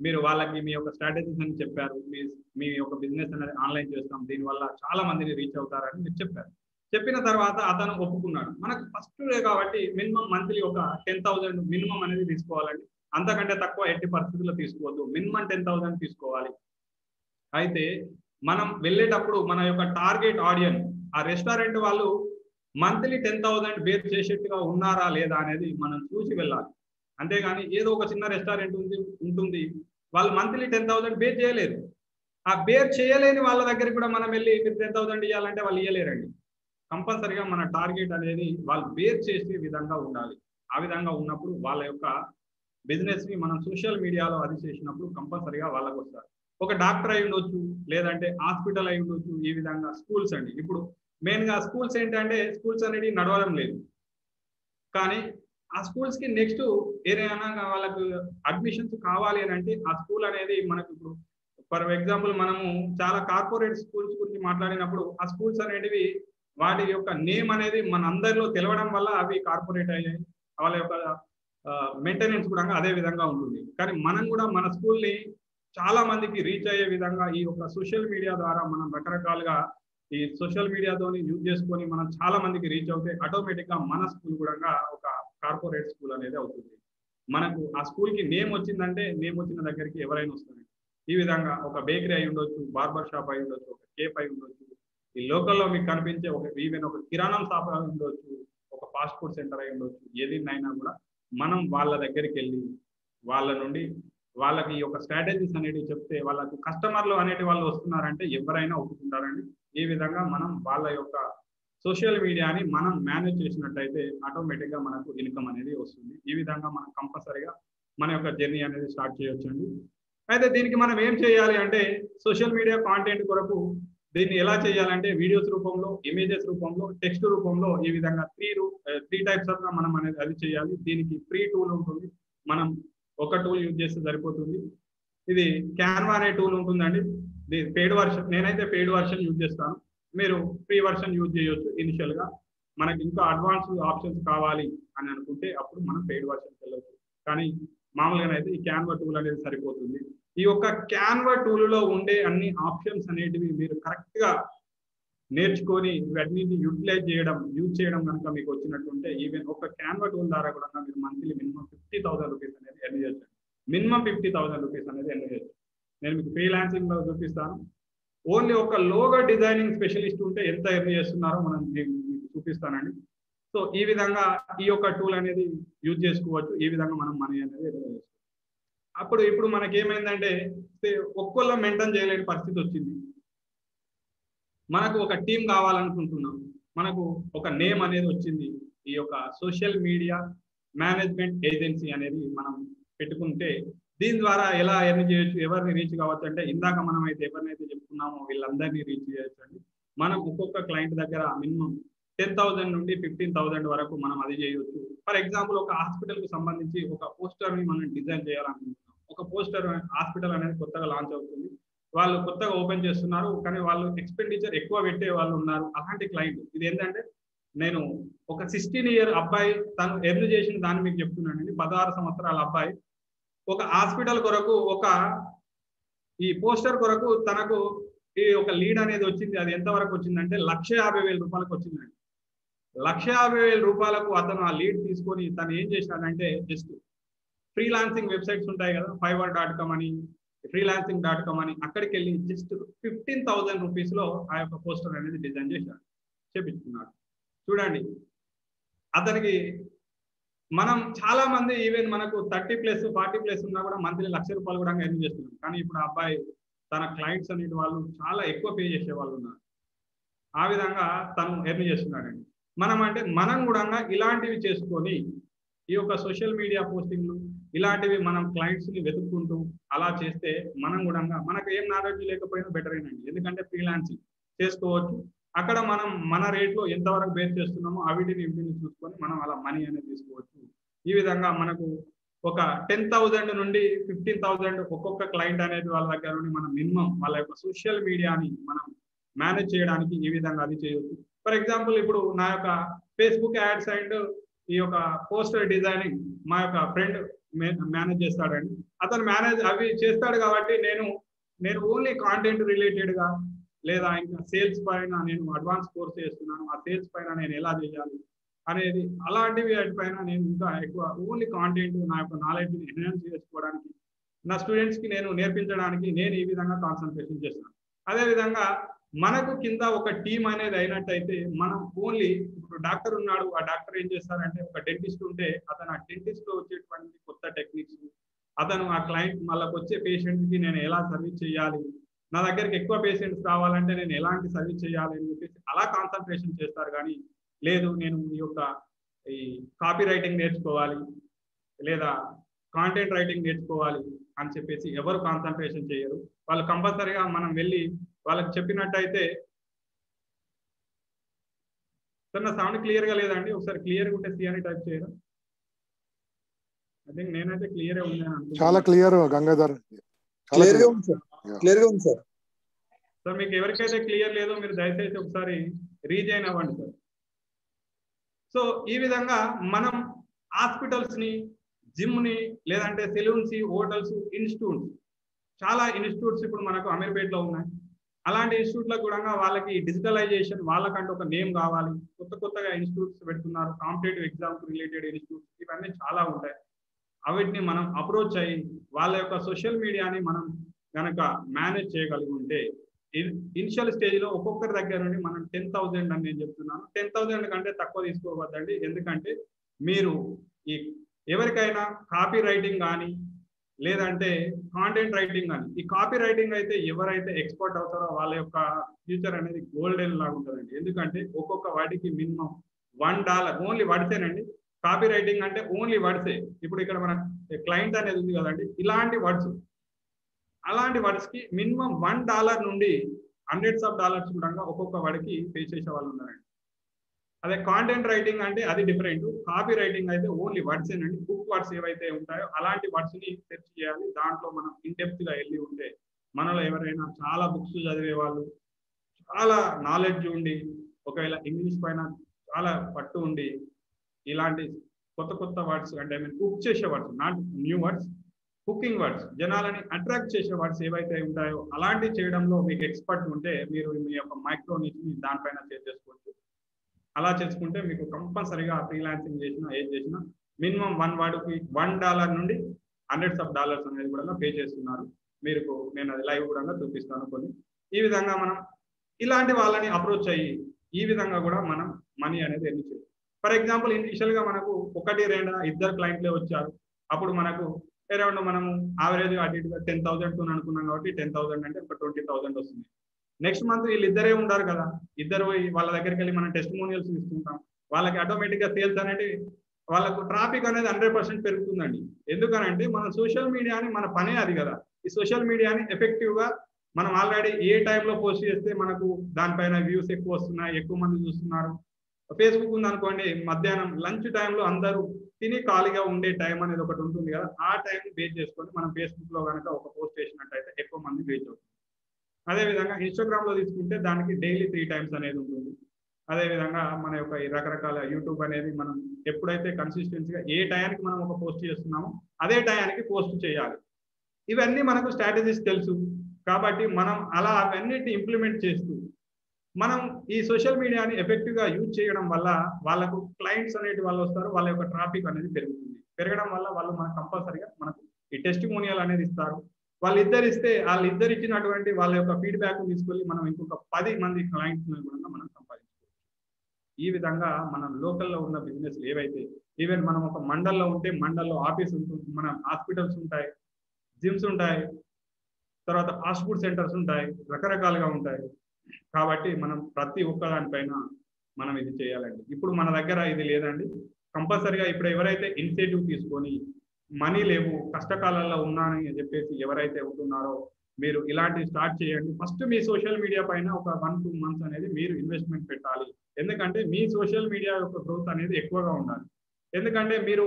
మీరు వాళ్ళకి మీ యొక్క స్ట్రాటజీస్ అని చెప్పారు. మీ మీ యొక్క బిజినెస్ అనేది ఆన్లైన్ చేస్తాం. దీనివల్ల చాలా మందిని రీచ్ అవుతారని మీరు చెప్పారు. చెప్పిన తర్వాత అతను ఒప్పుకున్నాడు. మనకు ఫస్ట్ డే కాబట్టి మినిమం మంత్లీ ఒక టెన్ థౌసండ్ మినిమం అనేది తీసుకోవాలండి. అంతకంటే తక్కువ ఎట్టి పరిస్థితుల్లో తీసుకోవద్దు. మినిమం టెన్ థౌసండ్ తీసుకోవాలి. అయితే మనం వెళ్ళేటప్పుడు మన యొక్క టార్గెట్ ఆడియన్స్ ఆ రెస్టారెంట్ వాళ్ళు మంత్లీ టెన్ థౌసండ్ బేర్ చేసేట్టుగా ఉన్నారా లేదా అనేది మనం చూసి వెళ్ళాలి. అంతేగాని ఏదో ఒక చిన్న రెస్టారెంట్ ఉంది ఉంటుంది. వాళ్ళు మంత్లీ టెన్ థౌసండ్ బేర్ చేయలేరు. ఆ బేర్ చేయలేని వాళ్ళ దగ్గర కూడా మనం వెళ్ళి మీరు టెన్ థౌసండ్ ఇవ్వాలంటే వాళ్ళు ఇవ్వలేరండి కంపల్సరిగా మన టార్గెట్ అనేది వాళ్ళు బేర్ చేసే విధంగా ఉండాలి. ఆ విధంగా ఉన్నప్పుడు వాళ్ళ యొక్క బిజినెస్ని మనం సోషల్ మీడియాలో అది చేసినప్పుడు కంపల్సరిగా వాళ్ళకు వస్తారు. ఒక డాక్టర్ అయి ఉండొచ్చు లేదంటే హాస్పిటల్ అయి ఉండొచ్చు ఈ విధంగా స్కూల్స్ అండి. ఇప్పుడు మెయిన్గా స్కూల్స్ ఏంటంటే స్కూల్స్ అనేది నడవడం లేదు. కానీ ఆ స్కూల్స్కి నెక్స్ట్ ఏదైనా వాళ్ళకు అడ్మిషన్స్ కావాలి అని అంటే ఆ స్కూల్ అనేది మనకు ఇప్పుడు ఫర్ ఎగ్జాంపుల్ మనము చాలా కార్పొరేట్ స్కూల్స్ గురించి మాట్లాడినప్పుడు ఆ స్కూల్స్ అనేటివి వాటి యొక్క నేమ్ అనేది మన అందరిలో తెలవడం వల్ల అవి కార్పొరేట్ అయ్యాయి. వాళ్ళ యొక్క మెయింటెనెన్స్ కూడా అదే విధంగా ఉంటుంది. కానీ మనం కూడా మన స్కూల్ని చాలా మందికి రీచ్ అయ్యే విధంగా ఈ యొక్క సోషల్ మీడియా ద్వారా మనం రకరకాలుగా ఈ సోషల్ మీడియాతోని యూజ్ చేసుకొని మనం చాలా మందికి రీచ్ అవుతే ఆటోమేటిక్గా మన స్కూల్ కూడా ఒక కార్పొరేట్ స్కూల్ అనేది అవుతుంది. మనకు ఆ స్కూల్కి నేమ్ వచ్చిందంటే నేమ్ వచ్చిన దగ్గరికి ఎవరైనా వస్తుంది ఈ విధంగా ఒక బేకరీ అయి ఉండొచ్చు బార్బర్ షాప్ అయి ఉండొచ్చు ఒక కేఫ్ అయి ఉండొచ్చు ఈ లోకల్లో మీకు కనిపించే ఒక ఈవెన్ ఒక కిరాణం షాప్ అయి ఉండొచ్చు ఒక ఫాస్ట్ ఫుడ్ సెంటర్ అయి ఉండొచ్చు ఏదైనా కూడా మనం వాళ్ళ దగ్గరికి వెళ్ళి వాళ్ళ నుండి వాళ్ళకి ఈ యొక్క స్ట్రాటజీస్ అనేటివి చెప్తే వాళ్ళకు కస్టమర్లు అనేటి వాళ్ళు వస్తున్నారంటే ఎవరైనా ఒప్పుకుంటారండి. ఈ విధంగా మనం వాళ్ళ యొక్క సోషల్ మీడియాని మనం మేనేజ్ చేసినట్టయితే ఆటోమేటిక్గా మనకు ఇన్కమ్ అనేది వస్తుంది. ఈ విధంగా మనం కంపల్సరిగా మన యొక్క జర్నీ అనేది స్టార్ట్ చేయొచ్చండి. అయితే దీనికి మనం ఏం చేయాలి అంటే సోషల్ మీడియా కాంటెంట్ కొరకు దీన్ని ఎలా చేయాలంటే వీడియోస్ రూపంలో ఇమేజెస్ రూపంలో టెక్స్ట్ రూపంలో ఈ విధంగా త్రీ త్రీ టైప్స్ ఆఫ్ మనం అనేది అది చేయాలి. దీనికి ఫ్రీ టూల్ ఉంటుంది. మనం ఒక టూల్ యూజ్ చేస్తే సరిపోతుంది. ఇది క్యాన్వా అనే టూల్ ఉంటుందండి. పెయిడ్ వర్షన్ నేనైతే పెయిడ్ వర్షన్ యూజ్ చేస్తాను. మీరు ఫ్రీ వర్షన్ యూజ్ చేయొచ్చు ఇనిషియల్గా. మనకి ఇంకా అడ్వాన్స్ ఆప్షన్స్ కావాలి అని అనుకుంటే అప్పుడు మనం పెయిడ్ వర్షన్ వెళ్ళొచ్చు. కానీ మామూలుగానైతే ఈ క్యాన్వా టూల్ అనేది సరిపోతుంది. ఈ యొక్క క్యాన్వా టూల్లో ఉండే అన్ని ఆప్షన్స్ అనేటివి మీరు కరెక్ట్గా నేర్చుకొని వీటిని యూటిలైజ్ చేయడం యూజ్ చేయడం కనుక మీకు వచ్చినట్టుంటే ఈవెన్ ఒక క్యాన్వా టూల్ ద్వారా కూడా మీరు monthly minimum fifty thousand rupees అనేది ఎర్న్ చేయొచ్చు. మినిమం ఫిఫ్టీ థౌసండ్ రూపీస్ అనేది ఎర్న్ చేయొచ్చు. నేను మీకు ఫ్రీలాన్సింగ్లో చూపిస్తాను. ఓన్లీ ఒక లోగో డిజైనింగ్ స్పెషలిస్ట్ ఉంటే ఎంత ఎర్న్ చేస్తున్నారో మనం మీకు చూపిస్తానండి. సో ఈ విధంగా ఈ యొక్క టూల్ అనేది యూజ్ చేసుకోవచ్చు. ఈ విధంగా మనం మనీ అనేది ఎర్న్ చేసుకోవచ్చు అప్పుడు ఇప్పుడు మనకి ఏమైందంటే ఒక్కొల్ల మెయింటైన్ చేయలేని పరిస్థితి వచ్చింది. మనకు ఒక టీం కావాలనుకుంటున్నాం. మనకు ఒక నేమ్ అనేది వచ్చింది. ఈ యొక్క సోషల్ మీడియా మేనేజ్మెంట్ ఏజెన్సీ అనేది మనం పెట్టుకుంటే దీని ద్వారా ఎలా ఎన్ని చేయొచ్చు ఎవరిని రీచ్ కావచ్చు అంటే ఇందాక మనం అయితే ఎవరినైతే చెప్పుకున్నామో వీళ్ళందరినీ రీచ్ చేయొచ్చు అండి మనం ఒక్కొక్క క్లయింట్ దగ్గర మినిమం టెన్ థౌసండ్ నుండి ఫిఫ్టీన్ థౌసండ్ వరకు మనం అది చేయొచ్చు. ఫర్ ఎగ్జాంపుల్ ఒక హాస్పిటల్కి సంబంధించి ఒక పోస్టర్ని మనం డిజైన్ చేయాలనుకుంటున్నాం. ఒక పోస్టర్ హాస్పిటల్ అనేది కొత్తగా లాంచ్ అవుతుంది. వాళ్ళు కొత్తగా ఓపెన్ చేస్తున్నారు కానీ వాళ్ళు ఎక్స్పెండిచర్ ఎక్కువ పెట్టే వాళ్ళు ఉన్నారు. అలాంటి క్లయింట్ ఇది ఏంటంటే నేను ఒక సిక్స్టీన్ ఇయర్ అబ్బాయి తను ఎర్న్ చేసిన దాన్ని మీకు చెప్తున్నానండి పదహారు సంవత్సరాల అబ్బాయి. ఒక హాస్పిటల్ కొరకు ఒక ఈ పోస్టర్ కొరకు తనకు ఈ ఒక లీడ్ అనేది వచ్చింది. అది ఎంతవరకు వచ్చిందంటే లక్ష యాభై వేల రూపాయలకు వచ్చిందండి. లక్ష యాభై వేల రూపాయలకు అతను ఆ లీడ్ తీసుకొని తను ఏం చేశాడంటే జస్ట్ ఫ్రీలాన్సింగ్ వెబ్సైట్స్ ఉంటాయి కదా ఫైవర్ డాట్ కామ్ అని ఫ్రీలాన్సింగ్ డాట్ కామ్ అని అక్కడికి వెళ్ళి జస్ట్ ఫిఫ్టీన్ థౌసండ్ రూపీస్లో ఆ యొక్క పోస్టర్ అనేది డిజైన్ చేశాడు చేపించుకున్నాడు. చూడండి అతనికి మనం చాలా మంది ఈవెన్ మనకు థర్టీ ప్లస్ ఫార్టీ ప్లస్ ఉన్నా కూడా మంత్లీ లక్ష రూపాయలు కూడా ఎర్న్ చేస్తున్నాం కానీ ఇప్పుడు ఆ అబ్బాయి తన క్లయింట్స్ అనేటి వాళ్ళు చాలా ఎక్కువ పే చేసే వాళ్ళు ఉన్నారు. ఆ విధంగా తను ఎర్న్ చేస్తున్నాడండి. మనం అంటే మనం కూడా ఇలాంటివి చేసుకొని ఈ యొక్క సోషల్ మీడియా పోస్టింగ్లు ఇలాంటివి మనం క్లయింట్స్ని వెతుక్కుంటూ అలా చేస్తే మనం కూడా మనకు ఏం నాలెడ్జ్ లేకపోయినా బెటర్ అయినండి ఎందుకంటే ఫ్రీలాన్సింగ్ చేసుకోవచ్చు. అక్కడ మనం మన రేట్లో ఎంతవరకు బేర్ చేస్తున్నామో అవిటిని వీటిని చూసుకొని మనం అలా మనీ అనేది తీసుకోవచ్చు. ఈ విధంగా మనకు ఒక టెన్ థౌజండ్ నుండి ఫిఫ్టీన్ థౌజండ్ ఒక్కొక్క క్లయింట్ అనేది వాళ్ళ దగ్గర నుండి మనం మినిమం వాళ్ళ యొక్క సోషల్ మీడియాని మనం మేనేజ్ చేయడానికి ఈ విధంగా అది చేయవచ్చు ఫర్ ఎగ్జాంపుల్ ఇప్పుడు నా యొక్క ఫేస్బుక్ యాడ్స్ అండ్ ఈ యొక్క పోస్టర్ డిజైనింగ్ మా యొక్క ఫ్రెండ్ మేనేజ్ చేస్తాడండి. అతను మేనేజ్ అవి చేస్తాడు కాబట్టి నేను నేను ఓన్లీ కాంటెంట్ రిలేటెడ్గా లేదా ఇంకా సేల్స్ పైన నేను అడ్వాన్స్ కోర్స్ చేస్తున్నాను ఆ సేల్స్ పైన నేను ఎలా చేయాలి అనేది అలాంటివి వాటిపైన నేను ఇంకా ఎక్కువ ఓన్లీ కాంటెంట్ నా యొక్క నాలెడ్జ్ని ఎన్హాన్స్ చేసుకోవడానికి నా స్టూడెంట్స్కి నేను నేర్పించడానికి నేను ఈ విధంగా కాన్సన్ట్రేషన్ చేస్తాను అదేవిధంగా మనకు కింద ఒక టీం అనేది అయినట్టయితే మనం ఓన్లీ ఇప్పుడు డాక్టర్ ఉన్నాడు ఆ డాక్టర్ ఏం చేస్తారంటే ఒక డెంటిస్ట్ ఉంటే అతను ఆ డెంటిస్ట్లో వచ్చేటువంటి కొత్త టెక్నిక్స్ అతను ఆ క్లయింట్ మళ్ళకి వచ్చే పేషెంట్కి నేను ఎలా సర్వీస్ చేయాలి నా దగ్గరికి ఎక్కువ పేషెంట్స్ కావాలంటే నేను ఎలాంటి సర్వీస్ చేయాలి అని చెప్పేసి అలా కాన్సన్ట్రేషన్ చేస్తారు కానీ లేదు నేను ఈ యొక్క ఈ కాపీ రైటింగ్ నేర్చుకోవాలి లేదా కాంటెంట్ రైటింగ్ నేర్చుకోవాలి అని చెప్పేసి ఎవరు కాన్సన్ట్రేషన్ చేయరు. వాళ్ళు కంపల్సరీగా మనం వెళ్ళి వాళ్ళకి చెప్పినట్టయితే సార్ నా సౌండ్ క్లియర్గా లేదండి ఒకసారి క్లియర్ ఉంటే సి అని టైప్ చేయరు? ఐ థింక్ నేనైతే క్లియర్ చాలా క్లియర్ గంగాధర్. చాలా క్లియర్. గా clear. ఉంది సార్. Yeah. క్లియర్గా ఉంది సార్. సార్ మీకు ఎవరికైతే క్లియర్ లేదో మీరు దయచేసి ఒకసారి రీజైన్ అవ్వండి సార్. సో ఈ విధంగా మనం హాస్పిటల్స్ని జిమ్ని లేదంటే సెలూన్స్ హోటల్స్ ఇన్స్టిట్యూట్స్ చాలా ఇన్స్టిట్యూట్స్ ఇప్పుడు మనకు అమీర్పేటలో ఉన్నాయి. అలాంటి ఇన్స్టిట్యూట్లకు కూడా వాళ్ళకి డిజిటలైజేషన్ వాళ్ళకంటే ఒక నేమ్ కావాలి. కొత్త కొత్తగా ఇన్స్టిట్యూట్స్ పెడుతున్నారు. కాంపిటేటివ్ ఎగ్జామ్స్ రిలేటెడ్ ఇన్స్టిట్యూట్స్ ఇవన్నీ చాలా ఉంటాయి. అవిటిని మనం అప్రోచ్ అయ్యి వాళ్ళ యొక్క సోషల్ మీడియాని మనం గనక మేనేజ్ చేయగలిగి ఉంటే ఇనిషియల్ స్టేజ్లో ఒక్కొక్కరి దగ్గర నుండి మనం టెన్ థౌసండ్ అని నేను చెప్తున్నాను. టెన్ థౌజండ్ కంటే తక్కువ తీసుకోవద్దండి. ఎందుకంటే మీరు ఈ ఎవరికైనా కాపీ రైటింగ్ కానీ లేదంటే కాంటెంట్ రైటింగ్ అని. ఈ కాపీ రైటింగ్ అయితే ఎవరైతే ఎక్స్పర్ట్ అవుతారో వాళ్ళ యొక్క ఫ్యూచర్ అనేది గోల్డెన్ లాగా ఉంటుందండి. ఎందుకంటే ఒక్కొక్క వాడికి మినిమం వన్ డాలర్ ఓన్లీ వర్డ్సేనండి కాపీ రైటింగ్ అంటే ఓన్లీ వర్డ్సే ఇప్పుడు ఇక్కడ మన క్లయింట్ అనేది ఉంది కదండి. ఇలాంటి వర్డ్స్ అలాంటి వర్డ్స్కి మినిమం వన్ డాలర్ నుండి హండ్రెడ్స్ ఆఫ్ డాలర్స్ కూడా ఒక్కొక్క వాడికి పే చేసే వాళ్ళు ఉన్నారండి. అదే కాంటెంట్ రైటింగ్ అంటే అది డిఫరెంట్ కాపీ రైటింగ్ అయితే ఓన్లీ వర్డ్స్ ఏనండి బుక్ వర్డ్స్ ఏవైతే ఉంటాయో అలాంటి వర్డ్స్ని సెర్చ్ చేయాలి. దాంట్లో మనం ఇన్డెప్త్గా వెళ్ళి ఉంటే మనలో ఎవరైనా చాలా బుక్స్ చదివే వాళ్ళు చాలా నాలెడ్జ్ ఉండి ఒకవేళ ఇంగ్లీష్ పైన చాలా పట్టు ఉండి ఇలాంటి కొత్త కొత్త వర్డ్స్ అంటే ఐ మీన్ కుక్ చేసే words not new words cooking words జనాలని అట్రాక్ట్ చేసే వర్డ్స్ ఏవైతే ఉంటాయో అలాంటివి చేయడంలో మీకు ఎక్స్పర్ట్ ఉంటే మీరు మీ యొక్క మైక్రో ని దానిపైన షేర్ చేసుకోవచ్చు అలా చేసుకుంటే మీకు కంపల్సరీగా ఫ్రీలాన్సింగ్ చేసినా ఏం చేసినా మినిమం వన్ వాడికి వన్ డాలర్ నుండి హండ్రెడ్స్ ఆఫ్ డాలర్స్ అనేది కూడా పే చేస్తున్నారు. మీరు నేను అది లైవ్ కూడా చూపిస్తాను కొన్ని. ఈ విధంగా మనం ఇలాంటి వాళ్ళని అప్రోచ్ అయ్యి ఈ విధంగా కూడా మనం మనీ అనేది ఎన్ని చేయాలి ఫర్ ఎగ్జాంపుల్ ఇనిషియల్గా మనకు ఒకటి రెండు ఇద్దరు క్లయింట్లే వచ్చారు. అప్పుడు మనకు అరౌండ్ మనము యావరేజ్ అటు ఇటుగా టెన్ థౌసండ్ అనుకున్నాం కాబట్టి టెన్ థౌసండ్ అంటే ఒక ట్వంటీ థౌసండ్ వస్తుంది. నెక్స్ట్ మంత్ వీళ్ళు ఇద్దరే ఉంటారు కదా. ఇద్దరు పోయి వాళ్ళ దగ్గరికి వెళ్ళి మనం టెస్ట్ మోనియల్స్ తీసుకుంటాం. వాళ్ళకి ఆటోమేటిక్గా సేల్స్ అనేది వాళ్ళకు ట్రాఫిక్ అనేది హండ్రెడ్ పర్సెంట్ పెరుగుతుందండి. ఎందుకనంటే మన సోషల్ మీడియాని మన పనే అది కదా. ఈ సోషల్ మీడియాని ఎఫెక్టివ్గా మనం ఆల్రెడీ ఏ టైంలో పోస్ట్ చేస్తే మనకు దానిపైన వ్యూస్ ఎక్కువ వస్తున్నాయి ఎక్కువ మంది చూస్తున్నారు. ఫేస్బుక్ ఉంది అనుకోండి మధ్యాహ్నం లంచ్ టైంలో అందరూ తిని ఖాళీగా ఉండే టైం అనేది ఒకటి ఉంటుంది కదా. ఆ టైం బేస్ చేసుకొని మనం ఫేస్బుక్లో కనుక ఒక పోస్ట్ చేసినట్టయితే ఎక్కువ మంది రీచ్ అవుతుంది అదేవిధంగా ఇన్స్టాగ్రామ్లో తీసుకుంటే దానికి డైలీ త్రీ టైమ్స్ అనేది ఉంటుంది. అదేవిధంగా మన యొక్క రకరకాల యూట్యూబ్ అనేది మనం ఎప్పుడైతే కన్సిస్టెన్సీగా ఏ టయానికి మనం ఒక పోస్ట్ చేస్తున్నామో అదే టయానికి పోస్ట్ చేయాలి. ఇవన్నీ మనకు స్ట్రాటజీస్ తెలుసు. కాబట్టి మనం అలా అవన్నిటిని ఇంప్లిమెంట్ చేస్తూ మనం ఈ సోషల్ మీడియాని ఎఫెక్టివ్గా యూజ్ చేయడం వల్ల వాళ్ళకు క్లయింట్స్ అనేటి వాళ్ళు వస్తారు వాళ్ళ యొక్క ట్రాఫిక్ అనేది పెరుగుతుంది. పెరగడం వల్ల వాళ్ళు మనకు కంపల్సరిగా మనకు ఈ టెస్టిమోనియల్ అనేది ఇస్తారు. వాళ్ళిద్దరు ఇస్తే వాళ్ళిద్దరు ఇచ్చినటువంటి వాళ్ళ యొక్క ఫీడ్బ్యాక్ తీసుకొని మనం ఇంకొక పది మంది క్లయింట్స్ కూడా మనం సంపాదించుకోవచ్చు. ఈ విధంగా మనం లోకల్లో ఉన్న బిజినెస్ ఏవైతే ఈవెన్ మనం ఒక మండల్లో ఉంటే మండల్లో ఆఫీస్ ఉంటుంది మన హాస్పిటల్స్ ఉంటాయి జిమ్స్ ఉంటాయి తర్వాత ఫాస్ట్ ఫుడ్ సెంటర్స్ ఉంటాయి రకరకాలుగా ఉంటాయి. కాబట్టి మనం ప్రతి ఒక్క దానిపైన మనం ఇది చేయాలండి. ఇప్పుడు మన దగ్గర ఇది లేదండి. కంపల్సరిగా ఇప్పుడు ఎవరైతే ఇనిషియేటివ్ తీసుకొని మనీ లేవు కష్టకాలంలో ఉన్నానని చెప్పేసి ఎవరైతే ఉంటున్నారో మీరు ఇలాంటివి స్టార్ట్ చేయండి. ఫస్ట్ మీ సోషల్ మీడియా పైన ఒక వన్ టూ మంత్స్ అనేది మీరు ఇన్వెస్ట్మెంట్ పెట్టాలి. ఎందుకంటే మీ సోషల్ మీడియా యొక్క గ్రోత్ అనేది ఎక్కువగా ఉండాలి. ఎందుకంటే మీరు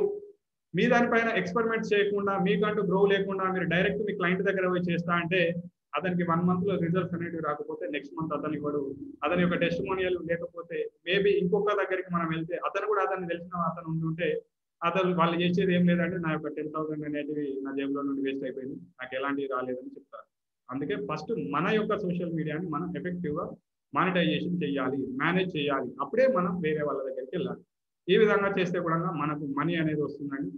మీ దానిపైన ఎక్స్పెరిమెంట్స్ చేయకుండా మీకంటూ గ్రో లేకుండా మీరు డైరెక్ట్ మీ క్లయింట్ దగ్గర పోయి చేస్తా అంటే అతనికి వన్ మంత్లో రిజల్ట్స్ అనేవి రాకపోతే నెక్స్ట్ మంత్ అతని ఇవ్వడు అతని యొక్క టెస్టిమోనియల్ లేకపోతే మేబీ ఇంకొక దగ్గరికి మనం వెళ్తే అతను కూడా అతన్ని తెలిసిన అతను ఉంటుంటే అతను వాళ్ళు చేసేది ఏం లేదంటే నా యొక్క టెన్ థౌసండ్ అనేటివి నా జేబులో నుండి వేస్ట్ అయిపోయింది. నాకు ఎలాంటివి రాలేదని చెప్తారు. అందుకే ఫస్ట్ మన యొక్క సోషల్ మీడియాని మనం ఎఫెక్టివ్గా మానిటైజేషన్ చేయాలి మేనేజ్ చేయాలి అప్పుడే మనం వేరే వాళ్ళ దగ్గరికి వెళ్ళాలి. ఈ విధంగా చేస్తే కూడా మనకు మనీ అనేది వస్తుందండి.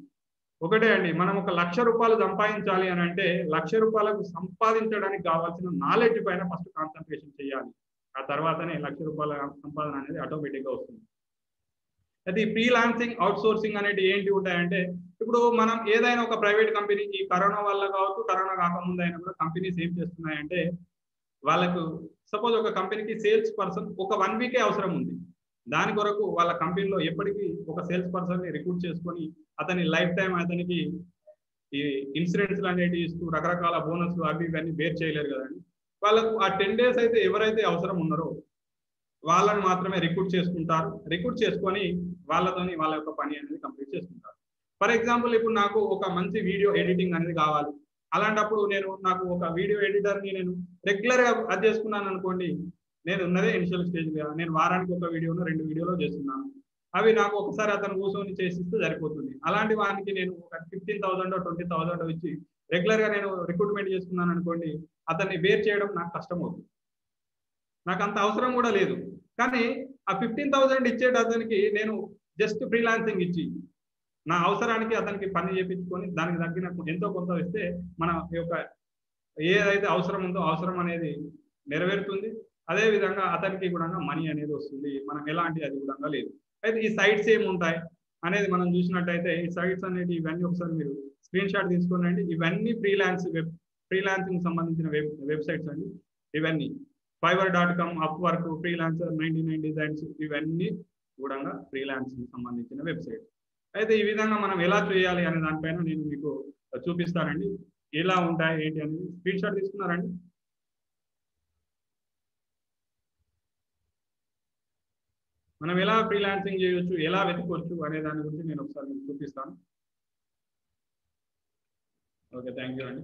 ఒకటే అండి మనం ఒక లక్ష రూపాయలు సంపాదించాలి అని అంటే లక్ష రూపాయలకు సంపాదించడానికి కావాల్సిన నాలెడ్జ్ పైన ఫస్ట్ కాన్సన్ట్రేషన్ చేయాలి ఆ తర్వాతనే లక్ష రూపాయల సంపాదన అనేది ఆటోమేటిక్గా వస్తుంది. అది ఫ్రీలాన్సింగ్ అవుట్ సోర్సింగ్ అనేది ఏంటి ఉంటాయంటే ఇప్పుడు మనం ఏదైనా ఒక ప్రైవేట్ కంపెనీ ఈ కరోనా వల్ల కావచ్చు కరోనా కాకముందు అయినా కూడా కంపెనీస్ ఏం చేస్తున్నాయంటే వాళ్ళకు సపోజ్ ఒక కంపెనీకి సేల్స్ పర్సన్ ఒక వన్ వీకే అవసరం ఉంది. దాని కొరకు వాళ్ళ కంపెనీలో ఎప్పటికీ ఒక సేల్స్ పర్సన్ని రిక్రూట్ చేసుకొని అతని లైఫ్ టైం అతనికి ఈ ఇన్సూరెన్స్లు అనేవి ఇస్తూ రకరకాల బోనస్లు అవి ఇవన్నీ బేర్ చేయలేరు కదండి. వాళ్ళకు ఆ టెన్ డేస్ అయితే ఎవరైతే అవసరం ఉన్నారో వాళ్ళని మాత్రమే రిక్రూట్ చేసుకుంటారు. రిక్రూట్ చేసుకొని వాళ్ళతోని వాళ్ళ యొక్క పని అనేది కంప్లీట్ చేసుకుంటారు. ఫర్ ఎగ్జాంపుల్ ఇప్పుడు నాకు ఒక మంచి వీడియో ఎడిటింగ్ అనేది కావాలి. అలాంటప్పుడు నేను నాకు ఒక వీడియో ఎడిటర్ని నేను రెగ్యులర్గా అది చేసుకున్నాను అనుకోండి నేను ఉన్నదే ఇనిషియల్ స్టేజ్ నేను వారానికి ఒక వీడియోను రెండు వీడియోలో చేస్తున్నాను. అవి నాకు ఒకసారి అతను కూర్చొని చేసిస్తే సరిపోతుంది. అలాంటి వానికి నేను ఒక ఫిఫ్టీన్ థౌసండ్ ట్వంటీ థౌసండ్ ఇచ్చి రెగ్యులర్గా నేను రిక్రూట్మెంట్ చేసుకున్నాను అనుకోండి అతన్ని వేర్ చేయడం నాకు కష్టం అవుతుంది. నాకు అంత అవసరం కూడా లేదు. కానీ ఆ ఫిఫ్టీన్ థౌసండ్ ఇచ్చేట అతనికి నేను జస్ట్ ఫ్రీలాన్సింగ్ ఇచ్చి నా అవసరానికి అతనికి పని చేయించుకొని దానికి తగ్గిన ఎంతో కొంత ఇస్తే మన యొక్క ఏదైతే అవసరం ఉందో అవసరం అనేది నెరవేరుతుంది. అదే విధంగా అతనికి కూడా మనీ అనేది వస్తుంది. మనం ఎలాంటి అది కూడా లేదు. అయితే ఈ సైట్స్ ఏమి ఉంటాయి అనేది మనం చూసినట్టయితే ఈ సైట్స్ అనేది ఇవన్నీ ఒకసారి మీరు స్క్రీన్ షాట్ తీసుకోండి ఇవన్నీ ఫ్రీలాన్స్ వెబ్ ఫ్రీలాన్సింగ్ సంబంధించిన వెబ్ వెబ్సైట్స్ అండి. ఇవన్నీ. Fiverr dot com Upwork Freelancer ninety nine designs ఇవన్నీ కూడా ఫ్రీలాన్సింగ్ సంబంధించిన వెబ్సైట్ అయితే ఈ విధంగా మనం ఎలా చేయాలి అనే దానిపైన నేను మీకు చూపిస్తానండి. ఎలా ఉంటాయి ఏంటి అనేది స్క్రీన్ షాట్ తీసుకున్నారండి. మనం ఎలా ఫ్రీలాన్సింగ్ చేయొచ్చు ఎలా వెతుకోవచ్చు అనే దాని గురించి నేను ఒకసారి మీకు చూపిస్తాను. ఓకే థ్యాంక్ యూ అండి.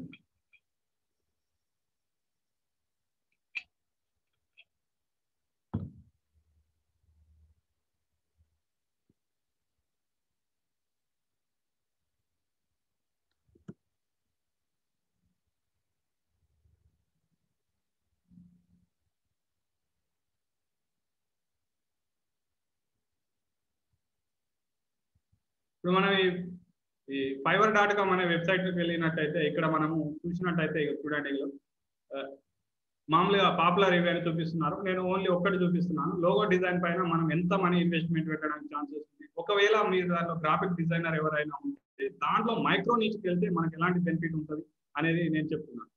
ఇప్పుడు మనం ఈ ఫైవర్ ఫైబర్ డాట్ కామ్ అనే వెబ్సైట్కి వెళ్ళినట్టయితే ఇక్కడ మనము చూసినట్టయితే చూడండి మామూలుగా పాపులర్ ఇవి అని చూపిస్తున్నారు. నేను ఓన్లీ ఒక్కటి చూపిస్తున్నాను. లోగో డిజైన్ పైన మనం ఎంత మనీ ఇన్వెస్ట్మెంట్ పెట్టడానికి ఛాన్సెస్ ఉంది ఒకవేళ మీరు దాంట్లో గ్రాఫిక్ డిజైనర్ ఎవరైనా ఉంటే దాంట్లో మైక్రో నీచ్కి వెళ్తే మనకి ఎలాంటి బెనిఫిట్ ఉంటుంది అనేది నేను చెప్తున్నాను.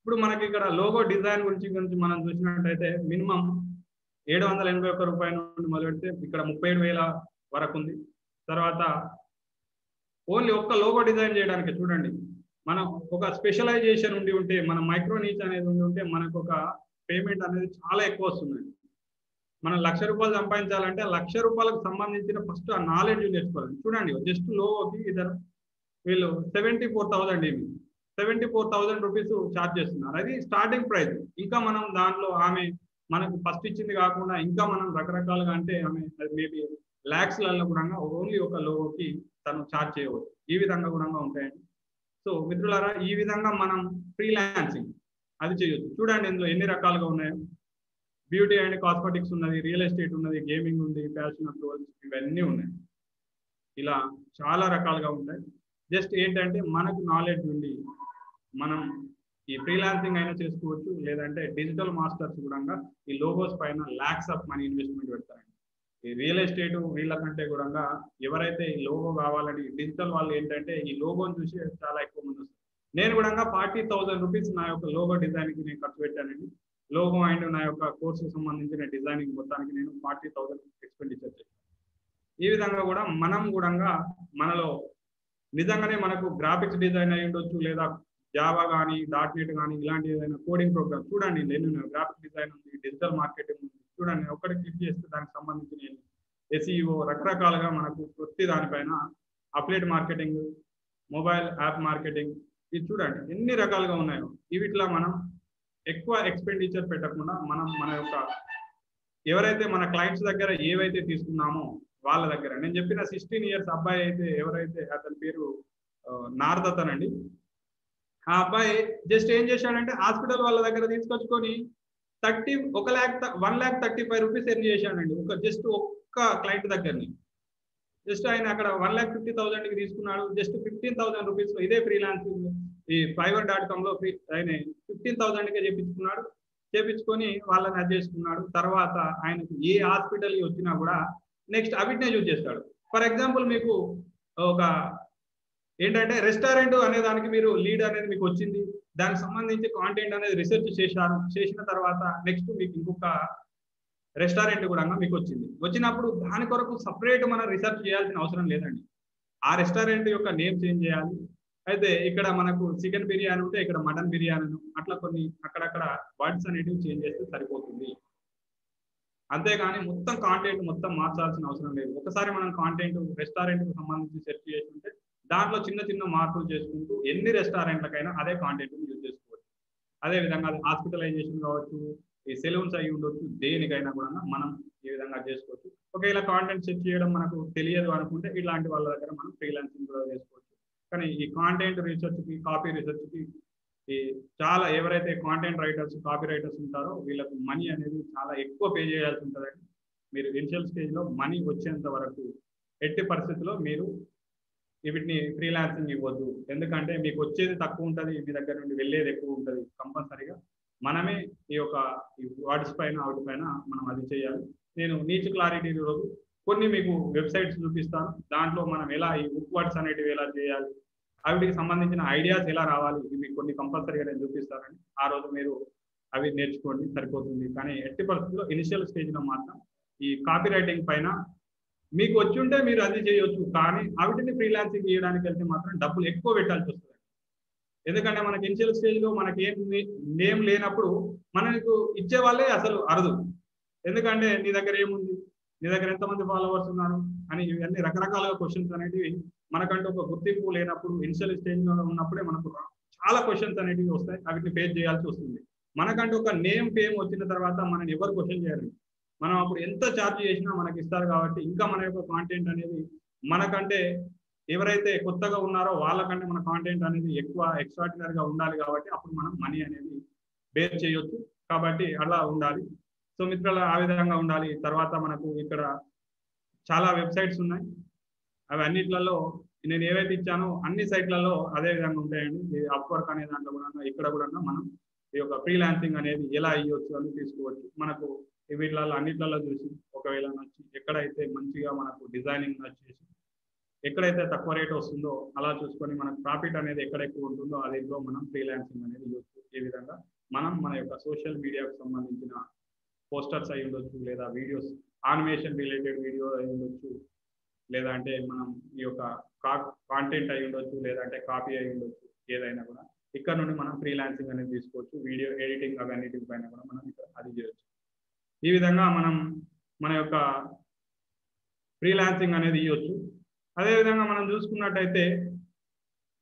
ఇప్పుడు మనకి ఇక్కడ లోగో డిజైన్ గురించి గురించి మనం చూసినట్టయితే మినిమం ఏడు వందల ఎనభై ఒక్క రూపాయల నుండి మొదలు పెడితే ఇక్కడ ముప్పై ఏడు వేల వరకు ఉంది. తర్వాత ఓన్లీ ఒక్క లోగో డిజైన్ చేయడానికి చూడండి. మనం ఒక స్పెషలైజేషన్ ఉండి ఉంటే మన మైక్రో నీచ్ అనేది ఉండి ఉంటే మనకు ఒక పేమెంట్ అనేది చాలా ఎక్కువ వస్తుందండి మనం లక్ష రూపాయలు సంపాదించాలంటే లక్ష రూపాయలకు సంబంధించిన ఫస్ట్ ఆ నాలెడ్జ్ నేర్చుకోవాలి. చూడండి జస్ట్ లోగోకి ఇద్దరు వీళ్ళు సెవెంటీ ఫోర్ థౌజండ్ ఇవి seventy four thousand rupees charge చేస్తున్నారు. అది స్టార్టింగ్ ప్రైస్ ఇంకా మనం దాంట్లో ఆమె మనకు ఫస్ట్ ఇచ్చింది కాకుండా ఇంకా మనం రకరకాలుగా అంటే ఆమె మేబీ ల్యాక్స్లలో కూడా ఓన్లీ ఒక లోగోకి తను చార్జ్ చేయవచ్చు. ఈ విధంగా కూడా ఉంటాయండి. సో మిత్రులారా ఈ విధంగా మనం ఫ్రీలాన్సింగ్ అది చేయొచ్చు. చూడండి ఇందులో ఎన్ని రకాలుగా ఉన్నాయో. బ్యూటీ అండ్ కాస్మెటిక్స్ ఉన్నది రియల్ ఎస్టేట్ ఉన్నది గేమింగ్ ఉంది ఫ్యాషన్ అప్రూవల్స్ ఇవన్నీ ఉన్నాయి. ఇలా చాలా రకాలుగా ఉంటాయి. జస్ట్ ఏంటంటే మనకు నాలెడ్జ్ ఉండి మనం ఈ ఫ్రీలాన్సింగ్ అయినా చేసుకోవచ్చు లేదంటే డిజిటల్ మాస్టర్స్ కూడా ఈ లోగోస్ పైన ల్యాక్స్ ఆఫ్ మనీ ఇన్వెస్ట్మెంట్ పెడతారండి. ఈ రియల్ ఎస్టేట్ వీళ్ళ కంటే కూడా ఎవరైతే ఈ లోగో కావాలని డిజిటల్ వాళ్ళు ఏంటంటే ఈ లోగోని చూసి చాలా ఎక్కువ మంది వస్తారు. నేను కూడా ఫార్టీ థౌసండ్ రూపీస్ నా యొక్క లోగో డిజైన్కి నేను ఖర్చు పెట్టానండి. లోగో అండ్ నా యొక్క కోర్సుకు సంబంధించిన డిజైనింగ్ మొత్తానికి నేను ఫార్టీ థౌసండ్ ఎక్స్పెండిచర్ చేశాను. ఈ విధంగా కూడా మనం కూడా మనలో నిజంగానే మనకు గ్రాఫిక్స్ డిజైన్ అయి ఉండొచ్చు లేదా జావా కానీ డాట్ నెట్ కానీ ఇలాంటి ఏదైనా కోడింగ్ ప్రోగ్రామ్ చూడండి. నేను గ్రాఫిక్ డిజైన్ ఉంది డిజిటల్ మార్కెటింగ్ ఉంది. చూడండి ఒకటి క్లిక్ చేస్తే దానికి సంబంధించిన ఎస్ఈఓ రకరకాలుగా మనకు ప్రతి దానిపైన applied marketing mobile app marketing ఇది చూడండి. ఎన్ని రకాలుగా ఉన్నాయో. వీటిలో మనం ఎక్కువ ఎక్స్పెండిచర్ పెట్టకుండా మనం మన యొక్క ఎవరైతే మన క్లయింట్స్ దగ్గర ఏవైతే తీసుకున్నామో వాళ్ళ దగ్గర. నేను చెప్పిన సిక్స్టీన్ ఇయర్స్ అబ్బాయి అయితే ఎవరైతే అతని పేరు నారదతన్ అండి ఆ అబ్బాయి జస్ట్ ఏం చేశాడంటే హాస్పిటల్ వాళ్ళ దగ్గర తీసుకొచ్చుకొని థర్టీ ఒక lakh one lakh thirty five rupees earn చేశాడండి. ఒక జస్ట్ ఒక్క క్లయింట్ దగ్గరని. జస్ట్ ఆయన అక్కడ వన్ ల్యాక్ ఫిఫ్టీ థౌసండ్కి తీసుకున్నాడు. జస్ట్ ఫిఫ్టీన్ థౌసండ్ రూపీస్ ఇదే ఫ్రీలాన్సింగ్ ఈ ఫైవర్ డాట్ కామ్లో ఫ్రీ ఆయన ఫిఫ్టీన్ థౌసండ్కే చేపించుకున్నాడు. చేపించుకొని వాళ్ళని అది చేసుకున్నాడు. తర్వాత ఆయనకు ఏ హాస్పిటల్ వచ్చినా కూడా నెక్స్ట్ అవిటినే యూజ్ చేస్తాడు. ఫర్ ఎగ్జాంపుల్ మీకు ఒక ఏంటంటే రెస్టారెంట్ అనే దానికి మీరు లీడ్ అనేది మీకు వచ్చింది. దానికి సంబంధించి కాంటెంట్ అనేది రీసెర్చ్ చేశారు. చేసిన తర్వాత నెక్స్ట్ మీకు ఇంకొక రెస్టారెంట్ కూడా మీకు వచ్చింది. వచ్చినప్పుడు దాని కొరకు సపరేట్ మనం రీసెర్చ్ చేయాల్సిన అవసరం లేదండి. ఆ రెస్టారెంట్ యొక్క నేమ్ చేంజ్ చేయాలి. అయితే ఇక్కడ మనకు చికెన్ బిర్యానీ ఉంటే ఇక్కడ మటన్ బిర్యానీ అట్లా కొన్ని అక్కడక్కడ వర్డ్స్ అనేటివి చేంజ్ చేస్తే సరిపోతుంది. అంతేగాని మొత్తం కాంటెంట్ మొత్తం మార్చాల్సిన అవసరం లేదు. ఒకసారి మనం కాంటెంట్ రెస్టారెంట్కు సంబంధించి సెర్చ్ చేసుకుంటే దాంట్లో చిన్న చిన్న మార్పులు చేసుకుంటూ ఎన్ని రెస్టారెంట్లకైనా అదే కాంటెంట్ యూజ్ చేసుకోవచ్చు. అదే విధంగా హాస్పిటలైజేషన్ కావచ్చు ఈ సెలూన్స్ అయి ఉండొచ్చు దేనికైనా కూడా మనం ఈ విధంగా చేసుకోవచ్చు. ఒకవేళ కాంటెంట్ సెట్ చేయడం మనకు తెలియదు అనుకుంటే ఇలాంటి వాళ్ళ దగ్గర మనం ఫ్రీలాన్సింగ్ కూడా చేసుకోవచ్చు. కానీ ఈ కాంటెంట్ రీసెర్చ్కి కాపీ రీసెర్చ్కి ఈ చాలా ఎవరైతే కాంటెంట్ రైటర్స్ కాపీ రైటర్స్ ఉంటారో వీళ్ళకు మనీ అనేది చాలా ఎక్కువ పే చేయాల్సి ఉంటుందండి. మీరు ఇనిషియల్ స్టేజ్లో మనీ వచ్చేంత వరకు ఎట్టి పరిస్థితిలో మీరు వీటిని ఫ్రీలాన్సింగ్ ఇవ్వద్దు. ఎందుకంటే మీకు వచ్చేది తక్కువ ఉంటుంది మీ దగ్గర నుండి వెళ్ళేది ఎక్కువ ఉంటుంది కంపల్సరీగా. మనమే ఈ యొక్క వాటిస్ పైన వాటి పైన మనం అది చేయాలి. నేను నీచ్ క్లారిటీ రోజు కొన్ని మీకు వెబ్సైట్స్ చూపిస్తాను. దాంట్లో మనం ఎలా ఈ బుక్ వర్డ్స్ అనేటివి ఎలా చేయాలి వాటికి సంబంధించిన ఐడియాస్ ఎలా రావాలి ఇవి కొన్ని కంపల్సరీగా నేను చూపిస్తానండి ఆ రోజు మీరు అవి నేర్చుకోండి సరిపోతుంది. కానీ ఎట్టి పరిస్థితుల్లో ఇనిషియల్ స్టేజ్లో మాత్రం ఈ కాపీ రైటింగ్ పైన మీకు వచ్చి ఉంటే మీరు అది చేయొచ్చు. కానీ వాటిని ఫ్రీలాన్సింగ్ చేయడానికి వెళ్తే మాత్రం డబ్బులు ఎక్కువ పెట్టాల్సి వస్తుంది. ఎందుకంటే మనకి ఇనిషియల్ స్టేజ్లో మనకి ఏం నేమ్ లేనప్పుడు మనకు ఇచ్చే వాళ్ళే అసలు అరదు. ఎందుకంటే నీ దగ్గర ఏముంది? నీ దగ్గర ఎంతమంది ఫాలోవర్స్ ఉన్నారు? అని ఇవన్నీ రకరకాలుగా క్వశ్చన్స్ అనేటివి మనకంటూ ఒక గుర్తింపు లేనప్పుడు ఇనిషియల్ స్టేజ్లో ఉన్నప్పుడే మనకు చాలా క్వశ్చన్స్ అనేటివి వస్తాయి. వాటిని ఫేస్ చేయాల్సి వస్తుంది. మనకంటూ ఒక నేమ్ ఫేమ్ వచ్చిన తర్వాత మనం ఎవరు క్వశ్చన్ చేయాలి మనం అప్పుడు ఎంత ఛార్జ్ చేసినా మనకి ఇస్తారు కాబట్టి ఇంకా మన యొక్క కాంటెంట్ అనేది మనకంటే ఎవరైతే కొత్తగా ఉన్నారో వాళ్ళకంటే మన కాంటెంట్ అనేది ఎక్కువ ఎక్స్ట్రాడినరీగా ఉండాలి కాబట్టి అప్పుడు మనం మనీ అనేది బేర్ చేయొచ్చు. కాబట్టి అలా ఉండాలి. సో మిత్రులు ఆ విధంగా ఉండాలి. తర్వాత మనకు ఇక్కడ చాలా వెబ్సైట్స్ ఉన్నాయి. అవి అన్నిట్లలో నేను ఏవైతే ఇచ్చానో అన్ని సైట్లలో అదే విధంగా ఉంటాయండి. అప్వర్క్ అనే దాంట్లో కూడా ఇక్కడ కూడా మనం ఈ యొక్క ఫ్రీలాన్సింగ్ అనేది ఎలా ఇవ్వచ్చు అని తీసుకోవచ్చు. మనకు వీటిలలో అన్నిట్లలో చూసి ఒకవేళ నచ్చి ఎక్కడైతే మంచిగా మనకు డిజైనింగ్ నచ్చేసి ఎక్కడైతే తక్కువ రేట్ వస్తుందో అలా చూసుకొని మనకు ప్రాఫిట్ అనేది ఎక్కడ ఎక్కువ ఉంటుందో అదిలో మనం ఫ్రీలాన్సింగ్ అనేది చూస్తూ ఈ విధంగా మనం మన యొక్క సోషల్ మీడియాకు సంబంధించిన పోస్టర్స్ అయి ఉండొచ్చు లేదా వీడియోస్ ఆనిమేషన్ రిలేటెడ్ వీడియో అయి ఉండొచ్చు. లేదా అంటే మనం ఈ యొక్క కాంటెంట్ అయి ఉండొచ్చు లేదంటే కాపీ అయి ఉండొచ్చు ఏదైనా కూడా. ఇక్కడ నుండి మనం ఫ్రీలాన్సింగ్ అనేది తీసుకోవచ్చు. వీడియో ఎడిటింగ్ అవన్నిటి పైన కూడా మనం ఇక్కడ అది చేయొచ్చు. ఈ విధంగా మనం మన యొక్క ఫ్రీలాన్సింగ్ అనేది ఇవ్వచ్చు అదేవిధంగా మనం చూసుకున్నట్టయితే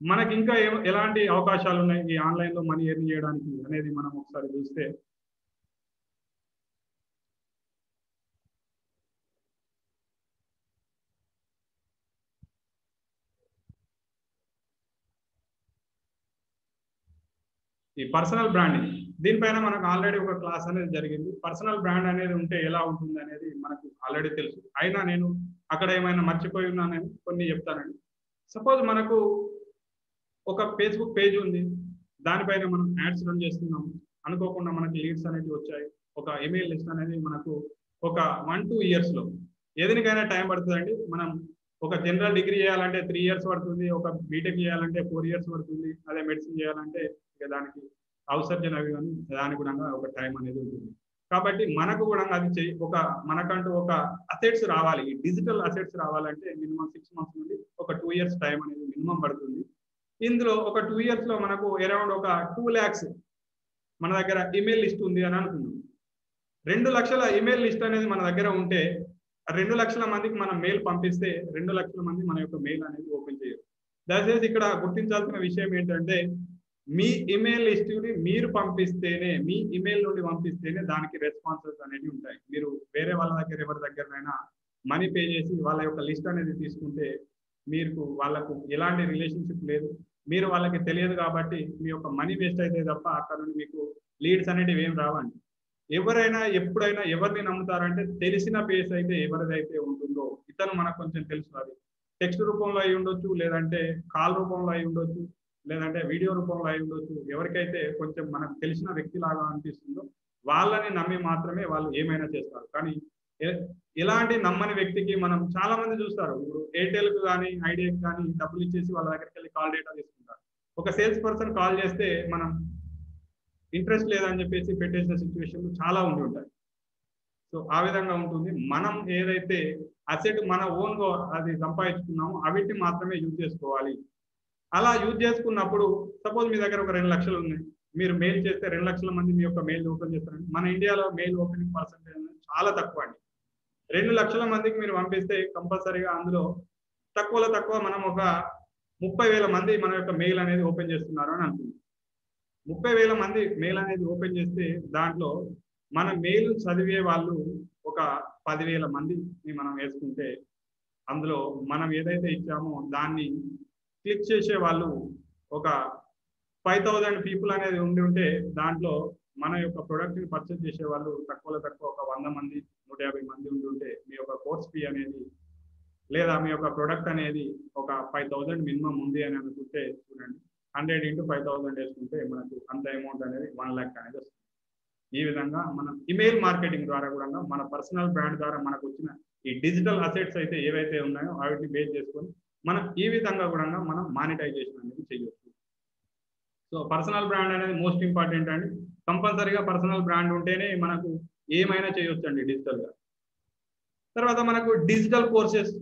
మనకి ఇంకా ఎలాంటి అవకాశాలు ఉన్నాయి? ఈ ఆన్లైన్లో మనీ ఎర్న్ చేయడానికి అనేది మనం ఒకసారి చూస్తే ఈ పర్సనల్ బ్రాండింగ్. దీనిపైన మనకు ఆల్రెడీ ఒక క్లాస్ అనేది జరిగింది. పర్సనల్ బ్రాండ్ అనేది ఉంటే ఎలా ఉంటుంది అనేది మనకు ఆల్రెడీ తెలుసు. అయినా నేను అక్కడ ఏమైనా మర్చిపోయి ఉన్నానని కొన్ని చెప్తానండి. సపోజ్ మనకు ఒక ఫేస్బుక్ పేజ్ ఉంది. దానిపైన మనం యాడ్స్ రన్ చేస్తున్నాం అనుకోకుండా మనకి లీడ్స్ అనేవి వచ్చాయి. ఒక ఇమెయిల్ లిస్ట్ అనేది మనకు ఒక వన్ టూ ఇయర్స్లో ఏదనికైనా టైం పడుతుందండి. మనం ఒక జనరల్ డిగ్రీ చేయాలంటే త్రీ ఇయర్స్ పడుతుంది. ఒక బీటెక్ చేయాలంటే ఫోర్ ఇయర్స్ పడుతుంది. అదే మెడిసిన్ చేయాలంటే ఇక దానికి అవసర్జన అవి కానీ దానికి కూడా ఒక టైం అనేది ఉంటుంది. కాబట్టి మనకు కూడా అది చెయ్యి ఒక మనకంటూ ఒక అసెట్స్ రావాలి. ఈ డిజిటల్ అసెట్స్ రావాలంటే మినిమం సిక్స్ మంత్స్ నుండి ఒక టూ ఇయర్స్ టైం అనేది మినిమం పడుతుంది. ఇందులో ఒక టూ ఇయర్స్లో మనకు అరౌండ్ ఒక టూ ల్యాక్స్ మన దగ్గర ఇమెయిల్ లిస్ట్ ఉంది అని అనుకున్నాం రెండు లక్షల ఇమెయిల్ లిస్ట్ అనేది మన దగ్గర ఉంటే రెండు లక్షల మందికి మనం మెయిల్ పంపిస్తే రెండు లక్షల మంది మన యొక్క మెయిల్ అనేది ఓపెన్ చేయరు. దయచేసి ఇక్కడ గుర్తించాల్సిన విషయం ఏంటంటే మీ ఇమెయిల్ లిస్ట్ని మీరు పంపిస్తేనే మీ ఇమెయిల్ నుండి పంపిస్తేనే దానికి రెస్పాన్సెస్ అనేవి ఉంటాయి. మీరు వేరే వాళ్ళ దగ్గర ఎవరి దగ్గరనైనా మనీ పే చేసి వాళ్ళ యొక్క లిస్ట్ అనేది తీసుకుంటే మీకు వాళ్ళకు ఎలాంటి రిలేషన్షిప్ లేదు. మీరు వాళ్ళకి తెలియదు కాబట్టి మీ యొక్క మనీ వేస్ట్ అయితే తప్ప అక్కడ నుండి మీకు లీడ్స్ అనేటివి ఏం రావండి. ఎవరైనా ఎప్పుడైనా ఎవరిని నమ్ముతారంటే తెలిసిన పేస్ అయితే ఎవరిదైతే ఉంటుందో ఇతను మనకు కొంచెం తెలుసు అది. టెక్స్ట్ రూపంలో అయి ఉండొచ్చు లేదంటే కాల్ రూపంలో అయి ఉండొచ్చు లేదంటే వీడియో రూపంలో అయి ఉండొచ్చు ఎవరికైతే కొంచెం మనకు తెలిసిన వ్యక్తి లాగా అనిపిస్తుందో వాళ్ళని నమ్మి మాత్రమే వాళ్ళు ఏమైనా చేస్తారు. కానీ ఇలాంటి నమ్మని వ్యక్తికి మనం చాలా మంది చూస్తారు. ఇప్పుడు ఎయిర్టెల్కి కానీ ఐడియాకి కానీ డబ్బులు ఇచ్చేసి వాళ్ళ దగ్గరికి వెళ్ళి కాల్ డేటా తీసుకుంటారు. ఒక సేల్స్ పర్సన్ కాల్ చేస్తే మనం ఇంట్రెస్ట్ లేదని చెప్పేసి పెట్టేసిన సిచ్యువేషన్లు చాలా ఉండి ఉంటాయి. సో ఆ విధంగా ఉంటుంది. మనం ఏదైతే అసెట్ మన ఓన్గా అది సంపాదించుకున్నామో అవిటిని మాత్రమే యూజ్ చేసుకోవాలి. అలా యూజ్ చేసుకున్నప్పుడు సపోజ్ మీ దగ్గర ఒక రెండు లక్షలు ఉన్నాయి. మీరు మెయిల్ చేస్తే రెండు లక్షల మంది మీ యొక్క మెయిల్ ఓపెన్ చేస్తారండి మన ఇండియాలో మెయిల్ ఓపెనింగ్ పర్సెంటేజ్ చాలా తక్కువ అండి. రెండు లక్షల మందికి మీరు పంపిస్తే కంపల్సరీగా అందులో తక్కువలో తక్కువ మనం ఒక ముప్పై వేల మంది మన యొక్క మెయిల్ అనేది ఓపెన్ చేస్తున్నారు అని అనుకుంది. ముప్పై వేల మంది మెయిల్ అనేది ఓపెన్ చేస్తే దాంట్లో మన మెయిల్ చదివే వాళ్ళు ఒక పదివేల మందిని మనం వేసుకుంటే అందులో మనం ఏదైతే ఇచ్చామో దాన్ని క్లిక్ చేసే వాళ్ళు ఒక ఫైవ్ థౌజండ్ పీపుల్ అనేది ఉండి ఉంటే దాంట్లో మన యొక్క ప్రొడక్ట్ని పర్చేస్ చేసే వాళ్ళు తక్కువలో తక్కువ ఒక వంద మంది నూట యాభై మంది ఉండి ఉంటే మీ యొక్క కోర్స్ ఫీ అనేది లేదా మీ యొక్క ప్రొడక్ట్ అనేది ఒక ఫైవ్ థౌజండ్ మినిమం ఉంది అని అనుకుంటే చూడండి. హండ్రెడ్ ఇంటూ ఫైవ్ థౌసండ్ వేసుకుంటే మనకు అంత అమౌంట్ అనేది వన్ ల్యాక్ అనేది వస్తుంది. ఈ విధంగా మనం ఇమెయిల్ మార్కెటింగ్ ద్వారా కూడా మన పర్సనల్ బ్రాండ్ ద్వారా మనకు వచ్చిన ఈ డిజిటల్ అసెట్స్ అయితే ఏవైతే ఉన్నాయో వాటిని బేస్ చేసుకొని మనం ఈ విధంగా కూడా మనం మానిటైజేషన్ అనేది చేయొచ్చు. సో పర్సనల్ బ్రాండ్ అనేది మోస్ట్ ఇంపార్టెంట్ అండి. కంపల్సరీగా పర్సనల్ బ్రాండ్ ఉంటేనే మనకు ఏమైనా చేయొచ్చు అండి డిజిటల్గా తర్వాత మనకు డిజిటల్ కోర్సెస్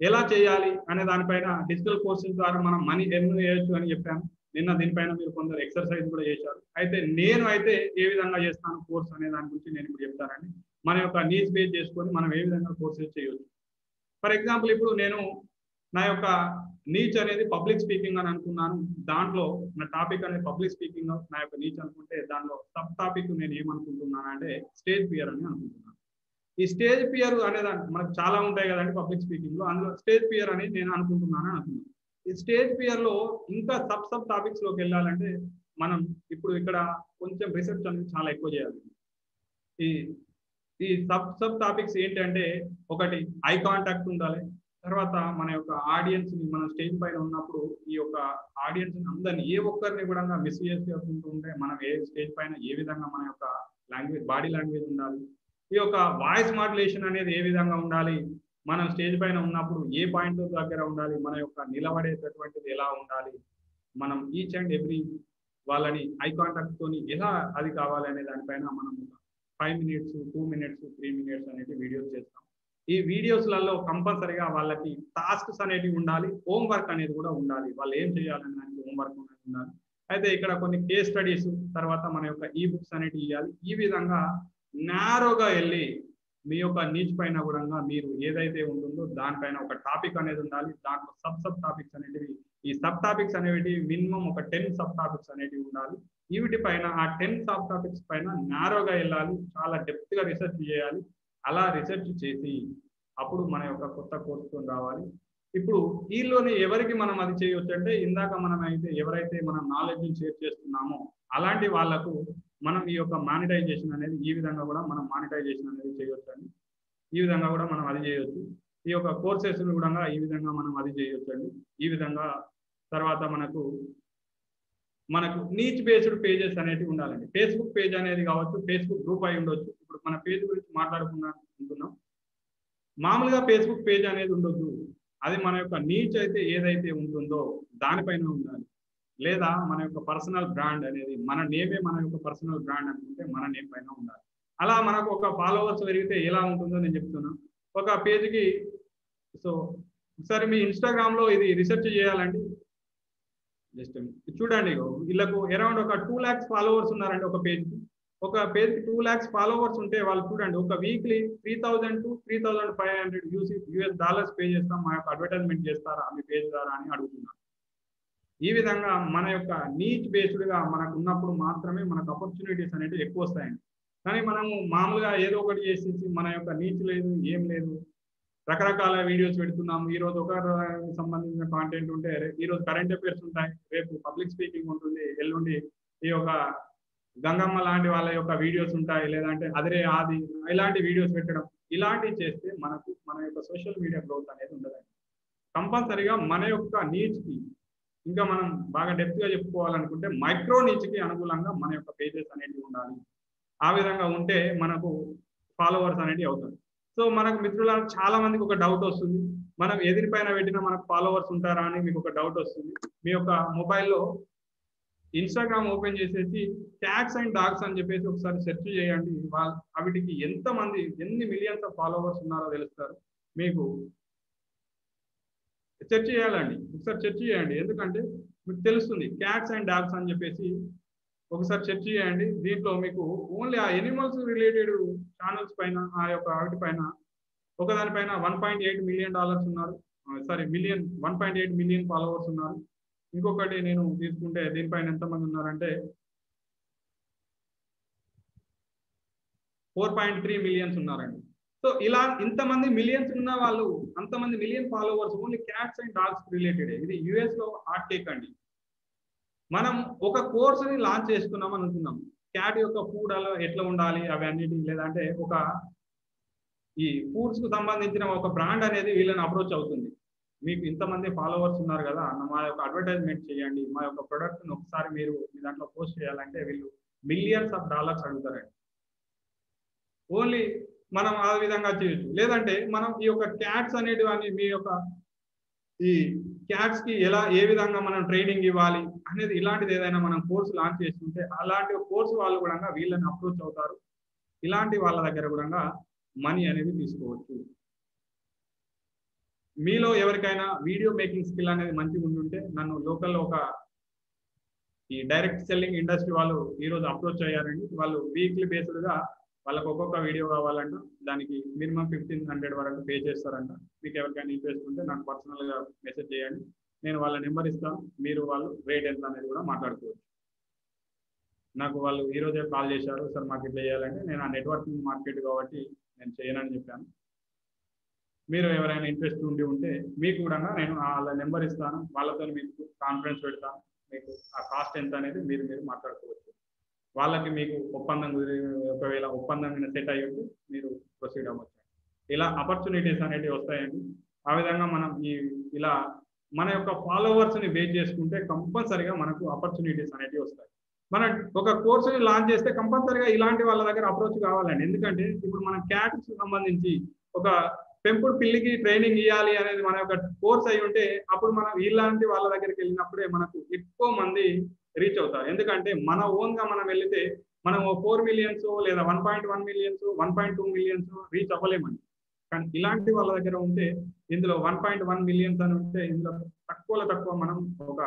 ఎలా చేయాలి అనే దానిపైన డిజిటల్ కోర్సెస్ ద్వారా మనం మనీ ఎర్న్ చేయొచ్చు అని చెప్పాను నిన్న దీనిపైన మీరు కొందరు ఎక్సర్సైజ్ కూడా చేశారు. అయితే నేను అయితే ఏ విధంగా చేస్తాను కోర్స్ అనే దాని గురించి నేను ఇప్పుడు చెప్తానండి. మన యొక్క నీడ్స్ బేస్ చేసుకొని మనం ఏ విధంగా కోర్సెస్ చేయొచ్చు. ఫర్ ఎగ్జాంపుల్ ఇప్పుడు నేను నా యొక్క నీచ్ అనేది పబ్లిక్ స్పీకింగ్ అని అనుకున్నాను. దాంట్లో నా టాపిక్ అనేది పబ్లిక్ స్పీకింగ్ నా యొక్క నీచ్ అనుకుంటే దాంట్లో సబ్ టాపిక్ నేను ఏమనుకుంటున్నాను అంటే స్టేజ్ ఫియర్ అని అనుకుంటున్నాను. ఈ స్టేజ్ ఫియర్ అనేది మనకు చాలా ఉంటాయి కదండి పబ్లిక్ స్పీకింగ్లో. అందులో స్టేజ్ ఫియర్ అని నేను అనుకుంటున్నాను అనుకున్నాను. ఈ స్టేజ్ ఫియర్లో ఇంకా సబ్ సబ్ టాపిక్స్లోకి వెళ్ళాలంటే మనం ఇప్పుడు ఇక్కడ కొంచెం రీసెర్చ్ అనేది చాలా ఎక్కువ చేయాలి. ఈ ఈ సబ్ సబ్ టాపిక్స్ ఏంటంటే ఒకటి ఐ కాంటాక్ట్ ఉండాలి. తర్వాత మన యొక్క ఆడియన్స్ని మన స్టేజ్ పైన ఉన్నప్పుడు ఈ యొక్క ఆడియన్స్ అందరిని ఏ ఒక్కరిని కూడా మిస్ చేసుకుంటూ ఉంటే మనం ఏ స్టేజ్ పైన ఏ విధంగా మన యొక్క లాంగ్వేజ్ బాడీ లాంగ్వేజ్ ఉండాలి? ఈ యొక్క వాయిస్ మాడ్యులేషన్ అనేది ఏ విధంగా ఉండాలి? మనం స్టేజ్ పైన ఉన్నప్పుడు ఏ పాయింట్ దగ్గర ఉండాలి? మన యొక్క నిలబడేటటువంటిది ఎలా ఉండాలి? మనం ఈచ్ అండ్ ఎవ్రీ వాళ్ళని ఐ కాంటాక్ట్ తోని ఎలా అది కావాలి అనే దానిపైన మనం five minutes two minutes three minutes అనేది వీడియోస్ చేస్తాం. ఈ వీడియోస్లలో కంపల్సరిగా వాళ్ళకి టాస్క్స్ అనేటివి ఉండాలి హోంవర్క్ అనేది కూడా ఉండాలి. వాళ్ళు ఏం చేయాలని దానికి హోంవర్క్ అనేది ఉండాలి. అయితే ఇక్కడ కొన్ని కేస్ స్టడీస్ తర్వాత మన యొక్క ఈ బుక్స్ అనేటివి ఇవ్వాలి ఈ విధంగా నేరోగా వెళ్ళి మీ యొక్క నీచ్ పైన కూడా మీరు ఏదైతే ఉంటుందో దానిపైన ఒక టాపిక్ అనేది ఉండాలి. దాంట్లో సబ్ సబ్ టాపిక్స్ అనేటివి ఈ సబ్ టాపిక్స్ అనేవి మినిమం ఒక టెన్ సబ్ టాపిక్స్ అనేటివి ఉండాలి. వీటి పైన ఆ టెన్ సబ్ టాపిక్స్ పైన నేరోగా వెళ్ళాలి. చాలా డెప్త్గా రీసెర్చ్ చేయాలి. అలా రీసెర్చ్ చేసి అప్పుడు మన యొక్క కొత్త కోర్సుతో రావాలి. ఇప్పుడు వీళ్ళలోని ఎవరికి మనం అది చేయొచ్చు అంటే ఇందాక మనం అయితే ఎవరైతే మన నాలెడ్జ్ షేర్ చేస్తున్నామో అలాంటి వాళ్ళకు మనం ఈ యొక్క మానిటైజేషన్ అనేది ఈ విధంగా కూడా మనం మానిటైజేషన్ అనేది చేయొచ్చు అండి. ఈ విధంగా కూడా మనం అది చేయొచ్చు. ఈ యొక్క కోర్సెస్ కూడా ఈ విధంగా మనం అది చేయొచ్చు అండి. ఈ విధంగా తర్వాత మనకు మనకు నీచ్ బేస్డ్ పేజెస్ అనేవి ఉండాలండి. ఫేస్బుక్ పేజ్ అనేది కావచ్చు ఫేస్బుక్ గ్రూప్ అయి ఉండొచ్చు. ఇప్పుడు మన పేజ్ గురించి మాట్లాడుకున్నాం మామూలుగా ఫేస్బుక్ పేజ్ అనేది ఉండొద్దు. అది మన యొక్క నీచ్ అయితే ఏదైతే ఉంటుందో దానిపైన ఉండాలి. లేదా మన యొక్క పర్సనల్ బ్రాండ్ అనేది మన నేమే మన యొక్క పర్సనల్ బ్రాండ్ అనుకుంటే మన నేమ్ పైన ఉండాలి. అలా మనకు ఒక ఫాలోవర్స్ పెరిగితే ఎలా ఉంటుందో నేను చెప్తున్నా. ఒక పేజ్కి సో ఒకసారి మీ ఇన్స్టాగ్రామ్లో ఇది రీసెర్చ్ చేయాలండి. జస్ట్ చూడండి వీళ్ళకు అరౌండ్ ఒక టూ ల్యాక్స్ ఫాలోవర్స్ ఉన్నారండి ఒక పేజ్కి ఒక పేజ్కి టూ ల్యాక్స్ ఫాలోవర్స్ ఉంటే వాళ్ళు చూడండి ఒక weekly three thousand to three thousand five hundred US US dollars pay చేస్తాం మా యొక్క అడ్వర్టైజ్మెంట్ చేస్తారా మీ పేజ్ ద్వారా అని అడుగుతున్నాను ఈ విధంగా మన యొక్క నీచ్ బేస్డ్గా మనకు ఉన్నప్పుడు మాత్రమే మనకు ఆపర్చునిటీస్ అనేవి ఎక్కువ వస్తాయండి. కానీ మనము మామూలుగా ఏదో ఒకటి చేసేసి మన యొక్క నీచ్ లేదు ఏం లేదు. రకరకాల వీడియోస్ పెడుతున్నాం ఈ రోజు ఒక సంబంధించిన కాంటెంట్ ఉంటే ఈరోజు కరెంట్ అఫైర్స్ ఉంటాయి. రేపు పబ్లిక్ స్పీకింగ్ ఉంటుంది. ఎల్లుండి ఈ యొక్క గంగమ్మ లాంటి వాళ్ళ యొక్క వీడియోస్ ఉంటాయి లేదంటే అదిరే ఆది ఇలాంటి వీడియోస్ పెట్టడం ఇలాంటివి చేస్తే మనకు మన యొక్క సోషల్ మీడియా గ్రోత్ అనేది ఉండదండి. కంపల్సరిగా మన యొక్క నీడ్స్కి ఇంకా మనం బాగా డెప్త్గా చెప్పుకోవాలనుకుంటే మైక్రో నీచ్కి అనుకూలంగా మన యొక్క పేజెస్ అనేటివి ఉండాలి. ఆ విధంగా ఉంటే మనకు ఫాలోవర్స్ అనేటివి అవుతారు సో మనకు మిత్రుల చాలా మందికి ఒక డౌట్ వస్తుంది. మనం ఎదిరిపైన పెట్టినా మనకు ఫాలోవర్స్ ఉంటారా అని మీకు ఒక డౌట్ వస్తుంది. మీ యొక్క మొబైల్లో ఇన్స్టాగ్రామ్ ఓపెన్ చేసేసి క్యాట్స్ అండ్ డాగ్స్ అని చెప్పేసి ఒకసారి సెర్చ్ చేయండి. వాటికి ఎంత మంది ఎన్ని మిలియన్స్ ఆఫ్ ఫాలోవర్స్ ఉన్నారో తెలుస్తారు. మీకు సెర్చ్ చేయాలండి. ఒకసారి సెర్చ్ చేయండి. ఎందుకంటే మీకు తెలుస్తుంది క్యాట్స్ అండ్ డాగ్స్ అని చెప్పేసి ఒకసారి సెర్చ్ చేయండి. దీంట్లో మీకు ఓన్లీ ఆ ఎనిమల్స్ రిలేటెడ్ ఛానల్స్ పైన ఆ యొక్క వాటి పైన ఒకదానిపైన one point eight million dollars ఉన్నారు. Sorry million one point eight million followers ఉన్నారు. ఇంకొకటి నేను తీసుకుంటే దీనిపైన ఎంతమంది ఉన్నారంటే ఫోర్ పాయింట్ త్రీ మిలియన్స్ ఉన్నారండి. సో ఇలా ఇంతమంది మిలియన్స్ ఉన్న వాళ్ళు అంతమంది million followers only cats and dogs related. ఇది యుఎస్లో హార్ట్ టేక్ అండి. మనం ఒక కోర్సుని లాంచ్ చేసుకున్నాం అనుకున్నాం. క్యాట్ యొక్క ఫుడ్ అలా ఎట్లా ఉండాలి అవి లేదంటే ఒక ఈ ఫుడ్స్కు సంబంధించిన ఒక బ్రాండ్ అనేది వీళ్ళని అప్రోచ్ అవుతుంది. మీకు ఇంతమంది ఫాలోవర్స్ ఉన్నారు కదా మా యొక్క అడ్వర్టైజ్మెంట్ చేయండి మా యొక్క ప్రొడక్ట్ని ఒకసారి మీరు మీ దాంట్లో పోస్ట్ చేయాలంటే వీళ్ళు మిలియన్స్ ఆఫ్ డాలర్స్ అడుగుతారండి. ఓన్లీ మనం ఆ విధంగా చేయొచ్చు. లేదంటే మనం ఈ యొక్క క్యాట్స్ అనేటివన్నీ మీ యొక్క ఈ క్యాట్స్కి ఎలా ఏ విధంగా మనం ట్రైనింగ్ ఇవ్వాలి అనేది ఇలాంటిది ఏదైనా మనం కోర్సు లాంచ్ చేస్తుంటే అలాంటి కోర్సు వాళ్ళు కూడా వీళ్ళని అప్రోచ్ అవుతారు. ఇలాంటి వాళ్ళ దగ్గర కూడా మనీ అనేది తీసుకోవచ్చు. మీలో ఎవరికైనా వీడియో మేకింగ్ స్కిల్ అనేది మంచిగా ఉంటుంటే నన్ను లోకల్లో ఒక ఈ డైరెక్ట్ సెల్లింగ్ ఇండస్ట్రీ వాళ్ళు ఈరోజు అప్రోచ్ అయ్యారండి. వాళ్ళు వీక్లీ బేస్డ్గా వాళ్ళకి ఒక్కొక్క వీడియో కావాలంట. దానికి మినిమం ఫిఫ్టీన్ హండ్రెడ్ వరకు పే చేస్తారంట. మీకు ఎవరికైనా ఇంట్రెస్ట్ ఉంటే నాకు పర్సనల్గా మెసేజ్ చేయండి. నేను వాళ్ళ నెంబర్ ఇస్తాను. మీరు వాళ్ళు రేట్ ఎంత అనేది కూడా మాట్లాడుకోవచ్చు. నాకు వాళ్ళు ఈ రోజే కాల్ చేశారు. సార్ మాకు ఇట్లా చేయాలంటే నేను ఆ నెట్వర్కింగ్ మార్కెట్ కాబట్టి నేను చేయనని చెప్పాను. మీరు ఎవరైనా ఇంట్రెస్ట్ ఉండి ఉంటే మీకు కూడా నేను వాళ్ళ నెంబర్ ఇస్తాను. వాళ్ళతో మీకు కాన్ఫరెన్స్ పెడతాను మీకు ఆ కాస్ట్ ఎంత అనేది మీరు మీరు మాట్లాడుకోవచ్చు. వాళ్ళకి మీకు ఒప్పందం ఒకవేళ ఒప్పందం సెట్ అయ్యి ఉంటే మీరు ప్రొసీడ్ అవ్వచ్చు. ఇలా ఆపర్చునిటీస్ అనేటివి వస్తాయండి. ఆ విధంగా మనం ఈ ఇలా మన యొక్క ఫాలోవర్స్ని బేస్ చేసుకుంటే కంపల్సరిగా మనకు ఆపర్చునిటీస్ అనేటివి వస్తాయి. మన ఒక కోర్సుని లాంచ్ చేస్తే కంపల్సరిగా ఇలాంటి వాళ్ళ దగ్గర అప్రోచ్ కావాలండి. ఎందుకంటే ఇప్పుడు మన క్యాట్స్ సంబంధించి ఒక పెంపుడు పిల్లికి ట్రైనింగ్ ఇవ్వాలి అనేది మన యొక్క కోర్స్ అయి ఉంటే అప్పుడు మనం ఇలాంటి వాళ్ళ దగ్గరికి వెళ్ళినప్పుడే మనకు ఎక్కువ మంది రీచ్ అవుతారు. ఎందుకంటే మన ఓన్గా మనం వెళితే మనం ఫోర్ మిలియన్స్ లేదా one point one millions one point two millions reach అవ్వలేమండి. కానీ ఇలాంటి వాళ్ళ దగ్గర ఉంటే ఇందులో వన్ పాయింట్ వన్ మిలియన్స్ అని ఉంటే ఇందులో తక్కువలో తక్కువ మనం ఒక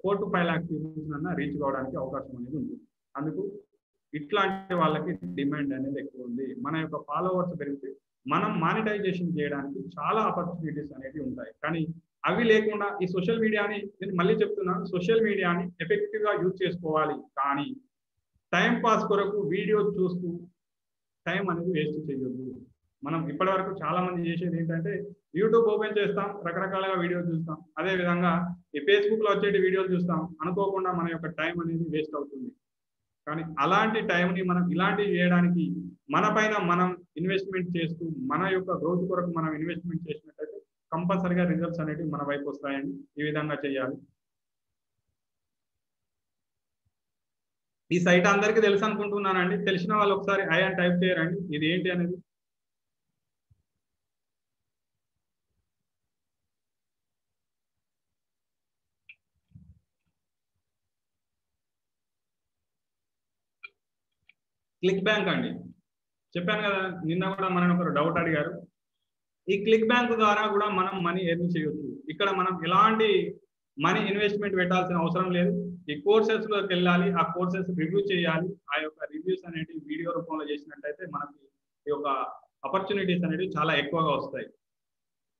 ఫోర్ టు ఫైవ్ ల్యాక్స్ అన్న రీచ్ కావడానికి అవకాశం అనేది ఉంది. అందుకు ఇట్లాంటి వాళ్ళకి డిమాండ్ అనేది ఎక్కువ ఉంది. మన యొక్క ఫాలోవర్స్ పెరిగితే మనం మానిటైజేషన్ చేయడానికి చాలా ఆపర్చునిటీస్ అనేవి ఉంటాయి. కానీ అవి లేకుండా ఈ సోషల్ మీడియాని నేను మళ్ళీ చెప్తున్నాను సోషల్ మీడియాని ఎఫెక్టివ్గా యూజ్ చేసుకోవాలి. కానీ టైం పాస్ కొరకు వీడియో చూస్తూ టైం అనేది వేస్ట్ చేయొద్దు. మనం ఇప్పటివరకు చాలా మంది చేసేది ఏంటంటే యూట్యూబ్ ఓపెన్ చేస్తాం రకరకాలుగా వీడియోలు చూస్తాం. అదే విధంగా ఈ ఫేస్బుక్లో వచ్చేటి వీడియోలు చూస్తాం. అనుకోకుండా మన యొక్క టైం అనేది వేస్ట్ అవుతుంది. కానీ అలాంటి టైంని మనం ఇలాంటివి చేయడానికి మన పైన మనం ఇన్వెస్ట్మెంట్ చేస్తూ మన యొక్క గ్రోత్ కొరకు మనం ఇన్వెస్ట్మెంట్ చేసినట్టయితే కంపల్సరిగా రిజల్ట్స్ అనేవి మన వైపు వస్తాయండి ఈ విధంగా చేయాలి ఈ సైట్ అందరికీ తెలుసు అనుకుంటున్నానండి. తెలిసిన వాళ్ళు ఒకసారి ఐ అని టైప్ చేయరండి. ఇది ఏంటి అనేది? క్లిక్ బ్యాంక్ అండి. చెప్పాను కదా నిన్న కూడా మనం ఒకరు డౌట్ అడిగారు. ఈ క్లిక్ బ్యాంక్ ద్వారా కూడా మనం మనీ ఎర్న్ చేయొచ్చు. ఇక్కడ మనం ఎలాంటి మనీ ఇన్వెస్ట్మెంట్ పెట్టాల్సిన అవసరం లేదు. ఈ కోర్సెస్లోకి వెళ్ళాలి ఆ కోర్సెస్ రివ్యూ చేయాలి. ఆ యొక్క రివ్యూస్ అనేవి వీడియో రూపంలో చేసినట్టయితే మనకి ఈ యొక్క ఆపర్చునిటీస్ అనేవి చాలా ఎక్కువగా వస్తాయి.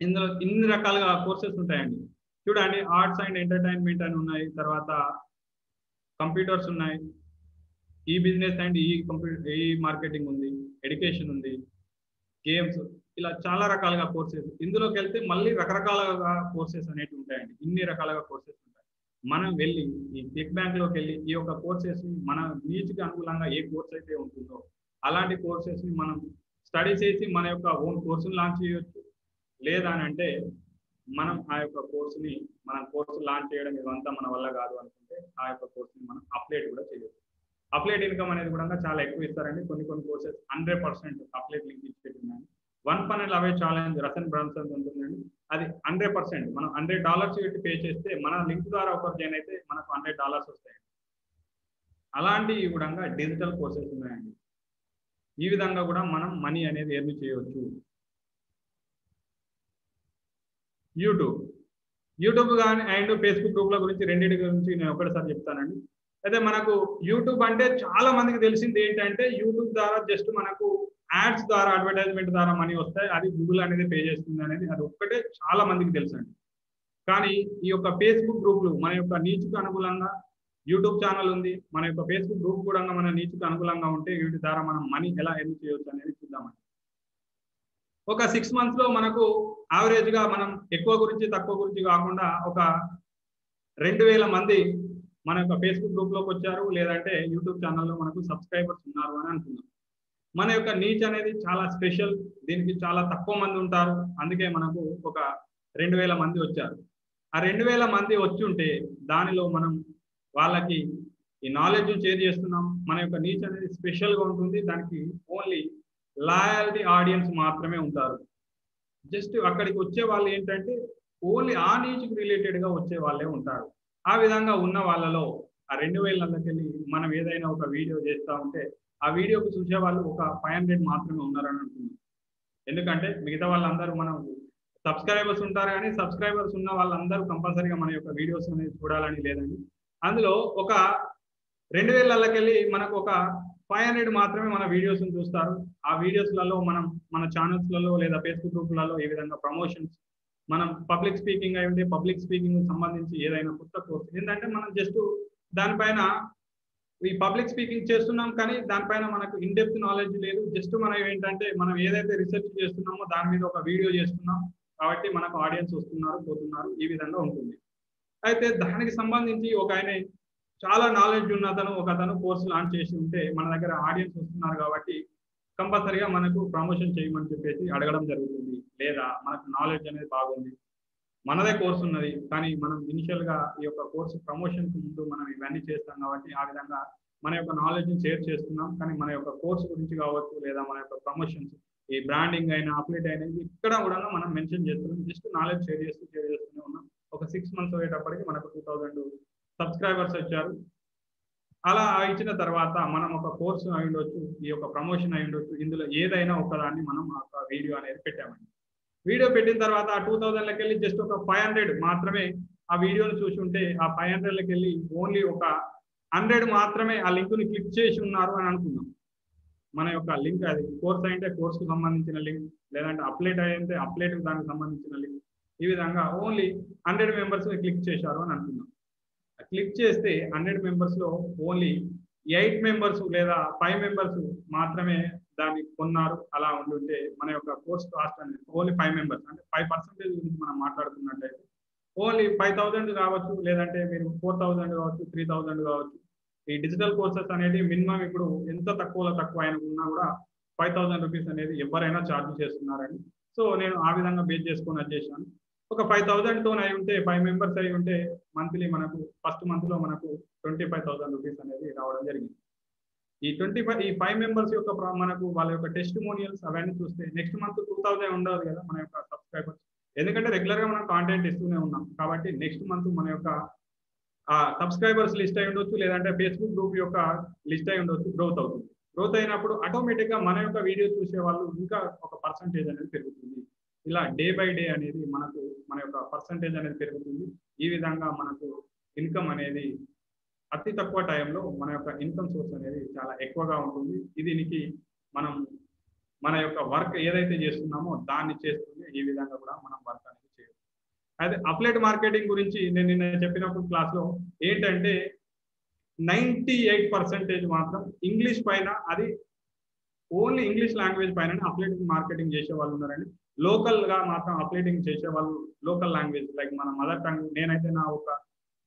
ఇందులో ఇన్ని రకాలుగా కోర్సెస్ ఉంటాయండి. చూడండి ఆర్ట్స్ అండ్ ఎంటర్టైన్మెంట్ అని ఉన్నాయి తర్వాత కంప్యూటర్స్ ఉన్నాయి. ఈ బిజినెస్ అండ్ ఈ కంప్యూటర్ ఈ మార్కెటింగ్ ఉంది. ఎడ్యుకేషన్ ఉంది గేమ్స్ ఇలా చాలా రకాలుగా కోర్సెస్ ఇందులోకి వెళ్తే మళ్ళీ రకరకాలుగా కోర్సెస్ అనేవి ఉంటాయండి. ఇన్ని రకాలుగా కోర్సెస్ ఉంటాయి. మనం వెళ్ళి ఈ క్లిక్ బ్యాంక్లోకి వెళ్ళి ఈ యొక్క కోర్సెస్ని మన నీచుకి అనుకూలంగా ఏ కోర్స్ అయితే ఉంటుందో అలాంటి కోర్సెస్ని మనం స్టడీ చేసి మన యొక్క ఓన్ కోర్సును లాంచ్ చేయొచ్చు. లేదా అని అంటే మనం ఆ యొక్క కోర్సుని మనం కోర్సు లాంచ్ చేయడం ఇదంతా మన వల్ల కాదు అనుకుంటే ఆ యొక్క కోర్సుని మనం అప్డేట్ కూడా చేయొచ్చు. అప్లైట్ ఇన్కమ్ అనేది కూడా చాలా ఎక్కువ ఇస్తారండి. కొన్ని కొన్ని courses hundred percent affiliate link ఇచ్చేట్టున్నాను one funnel away challenge Russell Brunson ఉంటుందండి. అది హండ్రెడ్ పర్సెంట్ మనం హండ్రెడ్ డాలర్స్ పెట్టి పే చేస్తే మన లింక్ ద్వారా ఒకరు జాయిన్ అయితే మనకు హండ్రెడ్ డాలర్స్ వస్తాయి. అలాంటివి కూడా డిజిటల్ కోర్సెస్ ఉన్నాయండి. ఈ విధంగా కూడా మనం మనీ అనేది ఎర్న్ చేయవచ్చు. యూట్యూబ్. యూట్యూబ్ కానీ అండ్ ఫేస్బుక్ గ్రూప్ల గురించి రెండింటి గురించి నేను ఒకటిసారి చెప్తానండి. అయితే మనకు యూట్యూబ్ అంటే చాలా మందికి తెలిసింది ఏంటంటే యూట్యూబ్ ద్వారా జస్ట్ మనకు యాడ్స్ ద్వారా అడ్వర్టైజ్మెంట్ ద్వారా మనీ వస్తాయి. అది గూగుల్ అనేది పే చేస్తుంది అనేది అది ఒక్కటే చాలా మందికి తెలుసండి. కానీ ఈ యొక్క ఫేస్బుక్ గ్రూపులు మన యొక్క నీచుకు అనుకూలంగా యూట్యూబ్ ఛానల్ ఉంది. మన యొక్క ఫేస్బుక్ గ్రూప్ కూడా మన నీచుకు అనుకూలంగా ఉంటే వీటి ద్వారా మనం మనీ ఎలా ఎర్న్ చేయవచ్చు అనేది చూద్దామండి. ఒక సిక్స్ మంత్స్లో మనకు యావరేజ్గా మనం ఎక్కువ గురించి తక్కువ గురించి కాకుండా ఒక రెండు వేల మంది మన యొక్క ఫేస్బుక్ గ్రూప్లోకి వచ్చారు లేదంటే యూట్యూబ్ ఛానల్లో మనకు సబ్స్క్రైబర్స్ ఉన్నారు అని అనుకుందాం. మన యొక్క నీచ్ అనేది చాలా స్పెషల్ దీనికి చాలా తక్కువ మంది ఉంటారు. అందుకే మనకు ఒక రెండు వేల మంది వచ్చారు. ఆ రెండు వేల మంది వచ్చి ఉంటే దానిలో మనం వాళ్ళకి ఈ నాలెడ్జ్ షేర్ చేస్తున్నాం. మన యొక్క నీచ్ అనేది స్పెషల్గా ఉంటుంది. దానికి ఓన్లీ లాయల్టీ ఆడియన్స్ మాత్రమే ఉంటారు. జస్ట్ అక్కడికి వచ్చే వాళ్ళు ఏంటంటే ఓన్లీ ఆ నీచ్కి రిలేటెడ్గా వచ్చే వాళ్ళే ఉంటారు. ఆ విధంగా ఉన్న వాళ్ళలో ఆ రెండు వేలకెళ్ళి మనం ఏదైనా ఒక వీడియో చేస్తూ ఉంటే ఆ వీడియోకి చూసే వాళ్ళు ఒక ఫైవ్ హండ్రెడ్ మాత్రమే ఉన్నారని అనుకున్నాం ఎందుకంటే మిగతా వాళ్ళందరూ మనం సబ్స్క్రైబర్స్ ఉంటారు కానీ సబ్స్క్రైబర్స్ ఉన్న వాళ్ళందరూ కంపల్సరీగా మన యొక్క వీడియోస్ అనేది చూడాలని లేదండి. అందులో ఒక రెండు వేలకెళ్ళి మనకు ఒక ఫైవ్ హండ్రెడ్ మాత్రమే మన వీడియోస్ చూస్తారు. ఆ వీడియోస్లలో మనం మన ఛానల్స్లలో లేదా ఫేస్బుక్ గ్రూప్లలో ఏ విధంగా ప్రమోషన్స్ మనం పబ్లిక్ స్పీకింగ్ అయి ఉంటే పబ్లిక్ స్పీకింగ్ సంబంధించి ఏదైనా కొత్త కోర్స్ ఏంటంటే మనం జస్ట్ దానిపైన ఈ పబ్లిక్ స్పీకింగ్ చేస్తున్నాం కానీ దానిపైన మనకు ఇన్ డెప్త్ నాలెడ్జ్ లేదు. జస్ట్ మనం ఏంటంటే మనం ఏదైతే రీసెర్చ్ చేస్తున్నామో దాని మీద ఒక వీడియో చేస్తున్నాం కాబట్టి మనకు ఆడియన్స్ వస్తున్నారు పోతున్నారు ఈ విధంగా ఉంటుంది. అయితే దానికి సంబంధించి ఒక ఆయన చాలా నాలెడ్జ్ ఉన్న అతను ఒక అతను కోర్సు లాంచ్ చేసి ఉంటే మన దగ్గర ఆడియన్స్ వస్తున్నారు కాబట్టి కంపల్సరిగా మనకు ప్రమోషన్ చేయమని చెప్పేసి అడగడం జరుగుతుంది. లేదా మనకు నాలెడ్జ్ అనేది బాగుంది. మనదే కోర్సు ఉన్నది కానీ మనం ఇనిషియల్గా ఈ యొక్క కోర్సు ప్రమోషన్కు ముందు మనం ఇవన్నీ చేస్తాం కాబట్టి ఆ విధంగా మన యొక్క నాలెడ్జ్ని షేర్ చేస్తున్నాం. కానీ మన యొక్క కోర్సు గురించి కావచ్చు లేదా మన యొక్క ప్రమోషన్స్ ఈ బ్రాండింగ్ అయినా అప్డేట్ అయినా ఇక్కడ కూడా మనం మెన్షన్ చేస్తున్నాం. జస్ట్ నాలెడ్జ్ షేర్ చేస్తూ షేర్ చేస్తూనే ఉన్నాం. ఒక సిక్స్ మంత్స్ అయ్యేటప్పటికి మనకు టూ థౌజండ్ సబ్స్క్రైబర్స్ వచ్చారు. అలా ఇచ్చిన తర్వాత మనం ఒక కోర్సు అయి ఉండొచ్చు ఈ యొక్క ప్రమోషన్ అయి ఉండొచ్చు. ఇందులో ఏదైనా ఒకదాన్ని మనం ఆ వీడియో అనేది పెట్టామండి. వీడియో పెట్టిన తర్వాత ఆ టూ థౌజండ్లకి వెళ్ళి జస్ట్ ఒక ఫైవ్ హండ్రెడ్ మాత్రమే ఆ వీడియోని చూసి ఉంటే ఆ ఫైవ్ హండ్రెడ్లకి వెళ్ళి ఓన్లీ ఒక హండ్రెడ్ మాత్రమే ఆ లింక్ని క్లిక్ చేసి ఉన్నారు అని అనుకుందాం. మన యొక్క లింక్ అది కోర్స్ అయితే కోర్సుకు సంబంధించిన లింక్ లేదంటే అప్లేట్ అయితే అప్లేట్ దానికి సంబంధించిన లింక్ ఈ విధంగా ఓన్లీ హండ్రెడ్ మెంబర్స్ క్లిక్ చేశారు అని అనుకుందాం. క్లిక్ చేస్తే హండ్రెడ్ మెంబర్స్లో ఓన్లీ ఎయిట్ మెంబర్స్ లేదా ఫైవ్ మెంబర్స్ మాత్రమే దాన్ని కొన్నారు. అలా ఉండుంటే మన యొక్క కోర్స్ కాస్ట్ అనేది ఓన్లీ ఫైవ్ మెంబర్స్ అంటే ఫైవ్ పర్సెంటేజ్ గురించి మనం మాట్లాడుకున్నట్టయితే ఓన్లీ ఫైవ్ థౌజండ్ కావచ్చు లేదంటే మీరు ఫోర్ థౌజండ్ కావచ్చు త్రీ థౌజండ్ కావచ్చు. ఈ డిజిటల్ కోర్సెస్ అనేది మినిమం ఇప్పుడు ఎంత తక్కువలో తక్కువ అయినా ఉన్నా కూడా ఫైవ్ థౌసండ్ రూపీస్ అనేది ఎవరైనా ఛార్జ్ చేస్తున్నారని సో నేను ఆ విధంగా బేస్ చేసుకొని వచ్చేసాను ఒక ఫైవ్ థౌసండ్ టోన్ అయి ఉంటే ఫైవ్ మెంబర్స్ అయి ఉంటే మంత్లీ మనకు ఫస్ట్ మంత్లో మనకు ట్వంటీ ఫైవ్ థౌసండ్ రూపీస్ అనేది రావడం జరిగింది. ఈ ట్వంటీ ఫైవ్ ఈ ఫైవ్ మెంబర్స్ యొక్క మనకు వాళ్ళ యొక్క టెస్ట్ మోనియల్స్ అవన్నీ చూస్తే నెక్స్ట్ మంత్ టూ థౌసండ్ ఉండదు కదా మన యొక్క సబ్స్క్రైబర్స్. ఎందుకంటే రెగ్యులర్గా మనం కాంటెంట్ ఇస్తూనే ఉన్నాం. కాబట్టి నెక్స్ట్ మంత్ మన యొక్క ఆ సబ్స్క్రైబర్స్ లిస్ట్ అయి ఉండొచ్చు లేదంటే ఫేస్బుక్ గ్రూప్ యొక్క లిస్ట్ అయి ఉండొచ్చు గ్రోత్ అవుతుంది. గ్రోత్ అయినప్పుడు ఆటోమేటిక్గా మన యొక్క వీడియో చూసే వాళ్ళు ఇంకా ఒక పర్సంటేజ్ అనేది పెరుగుతుంది. ఇలా డే బై డే అనేది మనకు మన యొక్క పర్సంటేజ్ అనేది పెరుగుతుంది. ఈ విధంగా మనకు ఇన్కమ్ అనేది అతి తక్కువ టైంలో మన యొక్క ఇన్కమ్ సోర్స్ అనేది చాలా ఎక్కువగా ఉంటుంది. దీనికి మనం మన యొక్క వర్క్ ఏదైతే చేస్తున్నామో దాన్ని చేస్తుంది. ఈ విధంగా కూడా మనం వర్క్ అనేది చేయవచ్చు అయితే అప్లైడ్ మార్కెటింగ్ గురించి నేను నిన్న చెప్పినప్పుడు క్లాస్లో ఏంటంటే నైంటీ ఎయిట్ పర్సెంటేజ్ మాత్రం ఇంగ్లీష్ పైన అది ఓన్లీ ఇంగ్లీష్ లాంగ్వేజ్ పైన అప్లైటింగ్ మార్కెటింగ్ చేసే వాళ్ళు ఉన్నారండి. లోకల్గా మాత్రం అప్లైటింగ్ చేసే వాళ్ళు లోకల్ లాంగ్వేజ్ లైక్ మన మదర్ టంగ్ నేనైతే నా ఒక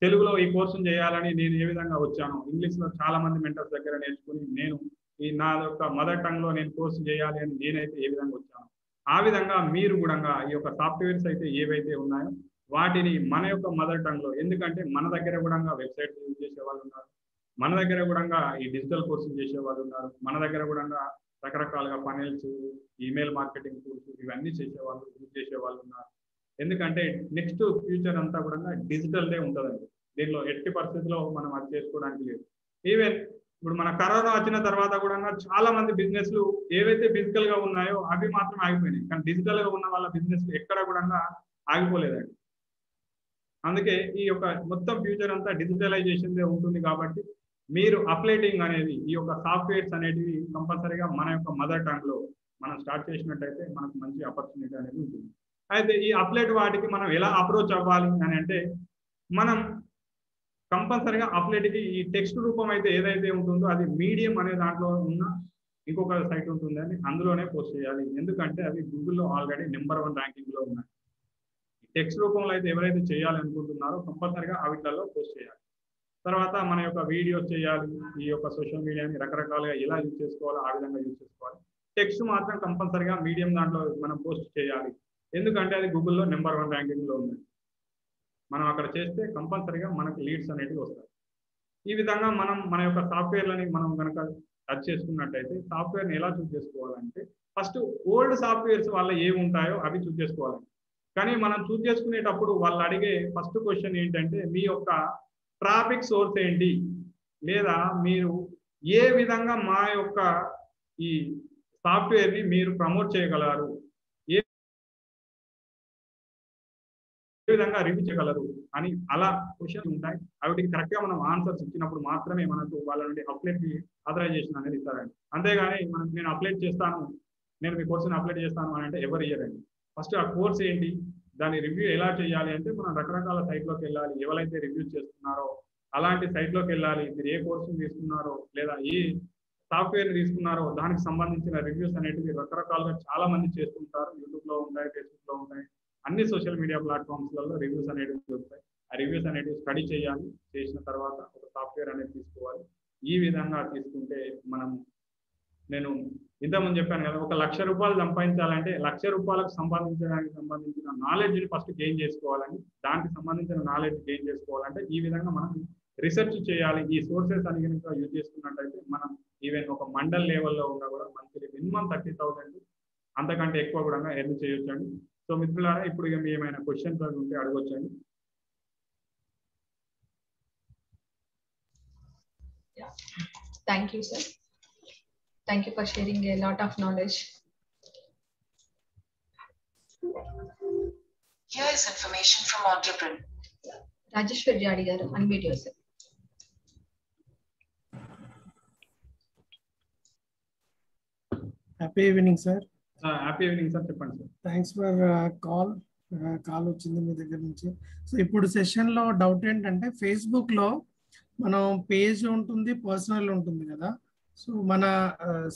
తెలుగులో ఈ కోర్సును చేయాలని నేను ఏ విధంగా వచ్చాను ఇంగ్లీష్లో చాలా మంది మెంటర్స్ దగ్గర నేర్చుకుని నేను ఈ నా యొక్క మదర్ టంగ్లో నేను కోర్సు చేయాలి అని నేనైతే ఏ విధంగా వచ్చాను ఆ విధంగా మీరు కూడా ఈ యొక్క సాఫ్ట్వేర్స్ అయితే ఏవైతే ఉన్నాయో వాటిని మన యొక్క మదర్ టంగ్లో ఎందుకంటే మన దగ్గర కూడా వెబ్సైట్ యూజ్ చేసే వాళ్ళు ఉన్నారు మన దగ్గర కూడా ఈ డిజిటల్ కోర్సులు చేసే వాళ్ళు ఉన్నారు మన దగ్గర కూడా రకరకాలుగా పనెల్స్ ఈమెయిల్ మార్కెటింగ్ టూల్స్ ఇవన్నీ చేసేవాళ్ళు యూజ్ చేసే వాళ్ళు ఉన్నారు. ఎందుకంటే నెక్స్ట్ ఫ్యూచర్ అంతా కూడా డిజిటల్దే ఉంటుందండి. దీనిలో ఎట్టి పరిస్థితిలో మనం అది చేసుకోవడానికి లేదు. ఈవెన్ ఇప్పుడు మన కరోనా వచ్చిన తర్వాత కూడా చాలా మంది బిజినెస్లు ఏవైతే ఫిజికల్గా ఉన్నాయో అవి మాత్రం ఆగిపోయినాయి. కానీ డిజిటల్గా ఉన్న వాళ్ళ బిజినెస్ ఎక్కడ కూడా ఆగిపోలేదండి. అందుకే ఈ యొక్క మొత్తం ఫ్యూచర్ అంతా డిజిటలైజేషన్ ఉంటుంది కాబట్టి మీరు అప్లైటింగ్ అనేది ఈ యొక్క సాఫ్ట్వేర్స్ అనేటివి కంపల్సరీగా మన యొక్క మదర్ టంగ్లో మనం స్టార్ట్ చేసినట్టయితే మనకు మంచి ఆపర్చునిటీ అనేది ఉంటుంది. అయితే ఈ అప్లెట్ వాటికి మనం ఎలా అప్రోచ్ అవ్వాలి అని అంటే మనం కంపల్సరిగా అప్లైట్కి ఈ టెక్స్ట్ రూపం అయితే ఏదైతే ఉంటుందో అది మీడియం అనే దాంట్లో ఉన్న ఇంకొక సైట్ ఉంటుందని అందులోనే పోస్ట్ చేయాలి. ఎందుకంటే అవి గూగుల్లో ఆల్రెడీ నెంబర్ వన్ ర్యాంకింగ్లో ఉన్నాయి. టెక్స్ట్ రూపంలో అయితే ఎవరైతే చేయాలనుకుంటున్నారో కంపల్సరిగా కంపల్సరీగా అవిట్లలో పోస్ట్ చేయాలి. తర్వాత మన యొక్క వీడియోస్ చేయాలి ఈ యొక్క సోషల్ మీడియాని రకరకాలుగా ఎలా యూజ్ చేసుకోవాలో ఆ విధంగా యూజ్ చేసుకోవాలి. టెక్స్ట్ మాత్రం కంపల్సరిగా మీడియం దాంట్లో మనం పోస్ట్ చేయాలి. ఎందుకంటే అది గూగుల్లో నెంబర్ వన్ ర్యాంకింగ్లో ఉంది. మనం అక్కడ చేస్తే కంపల్సరీగా మనకు లీడ్స్ అనేటివి వస్తాయి. ఈ విధంగా మనం మన యొక్క సాఫ్ట్వేర్లని మనం కనుక టచ్ చేసుకున్నట్టయితే సాఫ్ట్వేర్ని ఎలా చూస్ చేసుకోవాలంటే ఫస్ట్ ఓల్డ్ సాఫ్ట్వేర్స్ వాళ్ళ ఏమి ఉంటాయో అవి చూస్ చేసుకోవాలి. కానీ మనం చూస్ చేసుకునేటప్పుడు వాళ్ళు అడిగే ఫస్ట్ క్వశ్చన్ ఏంటంటే మీ యొక్క ట్రాఫిక్ సోర్స్ ఏంటి? లేదా మీరు ఏ విధంగా మా యొక్క ఈ సాఫ్ట్వేర్ని మీరు ప్రమోట్ చేయగలరు? విధంగా రివ్యూ చేయగలరు అని అలా క్వశ్చన్స్ ఉంటాయి. వాటికి కరెక్ట్గా మనం ఆన్సర్స్ ఇచ్చినప్పుడు మాత్రమే మనకు వాళ్ళ నుండి అప్లైట్ ఆథరైజేషన్ అనేది ఇస్తారండి. అంతేగాని మనం నేను అప్లైట్ చేస్తాను నేను మీ కోర్సుని అప్లైట్ చేస్తాను అని అంటే ఎవరు ఇయ్యరండి. ఫస్ట్ ఆ కోర్స్ ఏంటి? దాని రివ్యూ ఎలా చేయాలి అంటే మనం రకరకాల సైట్లోకి వెళ్ళాలి. ఎవరైతే రివ్యూ చేస్తున్నారో అలాంటి సైట్లోకి వెళ్ళాలి. మీరు ఏ కోర్సును తీసుకున్నారో లేదా ఏ సాఫ్ట్వేర్ తీసుకున్నారో దానికి సంబంధించిన రివ్యూస్ అనేటివి రకరకాలుగా చాలా మంది చేస్తుంటారు. యూట్యూబ్లో ఉంటాయి ఫేస్బుక్లో ఉంటాయి. అన్ని సోషల్ మీడియా ప్లాట్ఫామ్స్లలో రివ్యూస్ అనేటివి దొరుకుతాయి. ఆ రివ్యూస్ అనేటివి స్టడీ చేయాలి. చేసిన తర్వాత ఒక సాఫ్ట్వేర్ అనేది తీసుకోవాలి. ఈ విధంగా తీసుకుంటే మనం నేను ఇంతకుముందు చెప్పాను కదా ఒక లక్ష రూపాయలు సంపాదించాలంటే లక్ష రూపాయలకు సంపాదించడానికి సంబంధించిన నాలెడ్జ్ని ఫస్ట్ గెయిన్ చేసుకోవాలని దానికి సంబంధించిన నాలెడ్జ్ గెయిన్ చేసుకోవాలంటే ఈ విధంగా మనం రీసెర్చ్ చేయాలి. ఈ సోర్సెస్ అని కనుక యూజ్ చేసుకున్నట్టయితే మనం ఈవెన్ ఒక మండల్ లెవెల్లో ఉన్నా కూడా మంత్లీ మినిమం థర్టీ థౌసండ్ అంతకంటే ఎక్కువ కూడా ఎర్న్ చేయొచ్చండి. సో మిత్రులారా ఇప్పుడు ఇక మీ ఏమైనా క్వశ్చన్స్ ఉంటే అడగొచ్చండి. Thank you, sir. Thank you for sharing a lot of knowledge. Here is information from entrepreneur. Rajeshwar Jadi garu, unmute yourself. Happy evening sir happy evening sir చెప్పండి sir thanks for call call వచ్చింది మీ దగ్గర నుంచి. So ఇప్పుడు సెషన్లో doubt ఏంటంటే ఫేస్బుక్లో మనం పేజ్ ఉంటుంది పర్సనల్ ఉంటుంది కదా. సో మన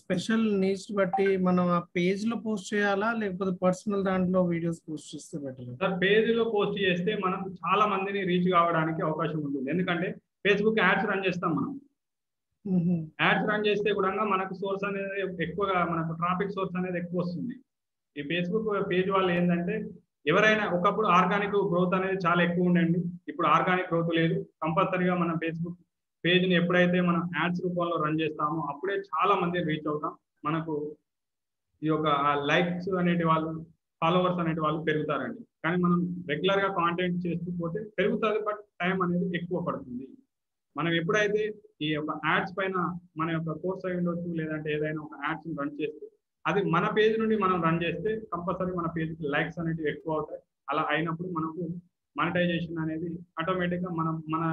స్పెషల్ నీడ్స్ బట్టి మనం ఆ పేజ్లో పోస్ట్ చేయాలా లేకపోతే పర్సనల్ దాంట్లో వీడియోస్ పోస్ట్ చేస్తే బెటర్ సార్ పేజ్లో పోస్ట్ చేస్తే మనం చాలా మందిని రీచ్ కావడానికి అవకాశం ఉంటుంది. ఎందుకంటే ఫేస్బుక్ యాడ్స్ రన్ చేస్తాం మనం. యాడ్స్ రన్ చేస్తే కూడా మనకు సోర్స్ అనేది ఎక్కువగా మనకు ట్రాఫిక్ సోర్స్ అనేది ఎక్కువ వస్తుంది. ఈ ఫేస్బుక్ పేజ్ వాళ్ళు ఏంటంటే ఎవరైనా ఒకప్పుడు ఆర్గానిక్ గ్రోత్ అనేది చాలా ఎక్కువ ఉండండి ఇప్పుడు ఆర్గానిక్ గ్రోత్ లేదు. కంపల్సరీగా మనం ఫేస్బుక్ పేజ్ని ఎప్పుడైతే మనం యాడ్స్ రూపంలో రన్ చేస్తామో అప్పుడే చాలా మంది రీచ్ అవుతాం. మనకు ఈ యొక్క లైక్స్ అనేటి వాళ్ళు ఫాలోవర్స్ అనేటి వాళ్ళు పెరుగుతారండి. కానీ మనం రెగ్యులర్గా కాంటెంట్ చేస్తూ పోతే పెరుగుతుంది బట్ టైం అనేది ఎక్కువ పడుతుంది. మనం ఎప్పుడైతే ఈ యొక్క యాడ్స్ పైన మన యొక్క కోర్స్ అయి ఉండొచ్చు లేదంటే ఏదైనా ఒక యాడ్స్ రన్ చేస్తే అది మన పేజ్ నుండి మనం రన్ చేస్తే కంపల్సరీ మన పేజ్కి లైక్స్ అనేవి ఎక్కువ అవుతాయి. అలా అయినప్పుడు మనకు మానిటైజేషన్ అనేది ఆటోమేటిక్గా మనం మన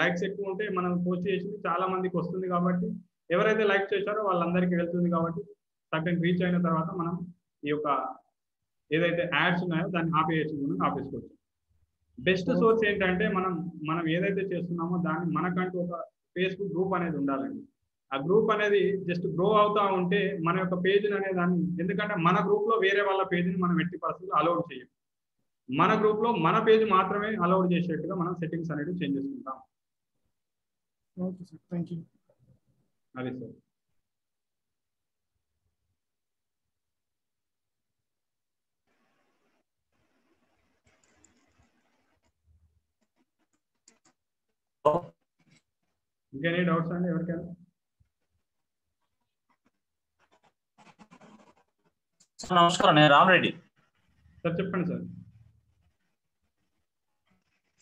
లైక్స్ ఎక్కువ ఉంటే మనం పోస్ట్ చేసింది చాలా మందికి వస్తుంది కాబట్టి ఎవరైతే లైక్ చేశారో వాళ్ళందరికీ వెళ్తుంది కాబట్టి సర్టెన్ రీచ్ అయిన తర్వాత మనం ఈ యొక్క ఏదైతే యాడ్స్ ఉన్నాయో దాన్ని ఆపేయచ్చు మనం ఆపేసుకోవచ్చు. బెస్ట్ సోర్స్ ఏంటంటే మనం మనం ఏదైతే చేస్తున్నామో దాన్ని మనకంటూ ఒక ఫేస్బుక్ గ్రూప్ అనేది ఉండాలండి. ఆ గ్రూప్ అనేది జస్ట్ గ్రో అవుతా ఉంటే మన యొక్క పేజ్ అనే దాన్ని ఎందుకంటే మన గ్రూప్లో వేరే వాళ్ళ పేజీని మనం ఎట్టి పరిస్థితుల్లో అలౌడ్ చేయం మన గ్రూప్లో మన పేజ్ మాత్రమే అలౌడ్ చేసేట్టుగా మనం సెట్టింగ్స్ అనేవి చేంజ్ చేసుకుంటాం ఓకే సార్ థ్యాంక్ యూ అది సార్. ఇంకేనీ డౌట్స్ అండి ఎవరికైనా? నమస్కారం నేను రామరెడ్డి సార్ చెప్పండి సార్.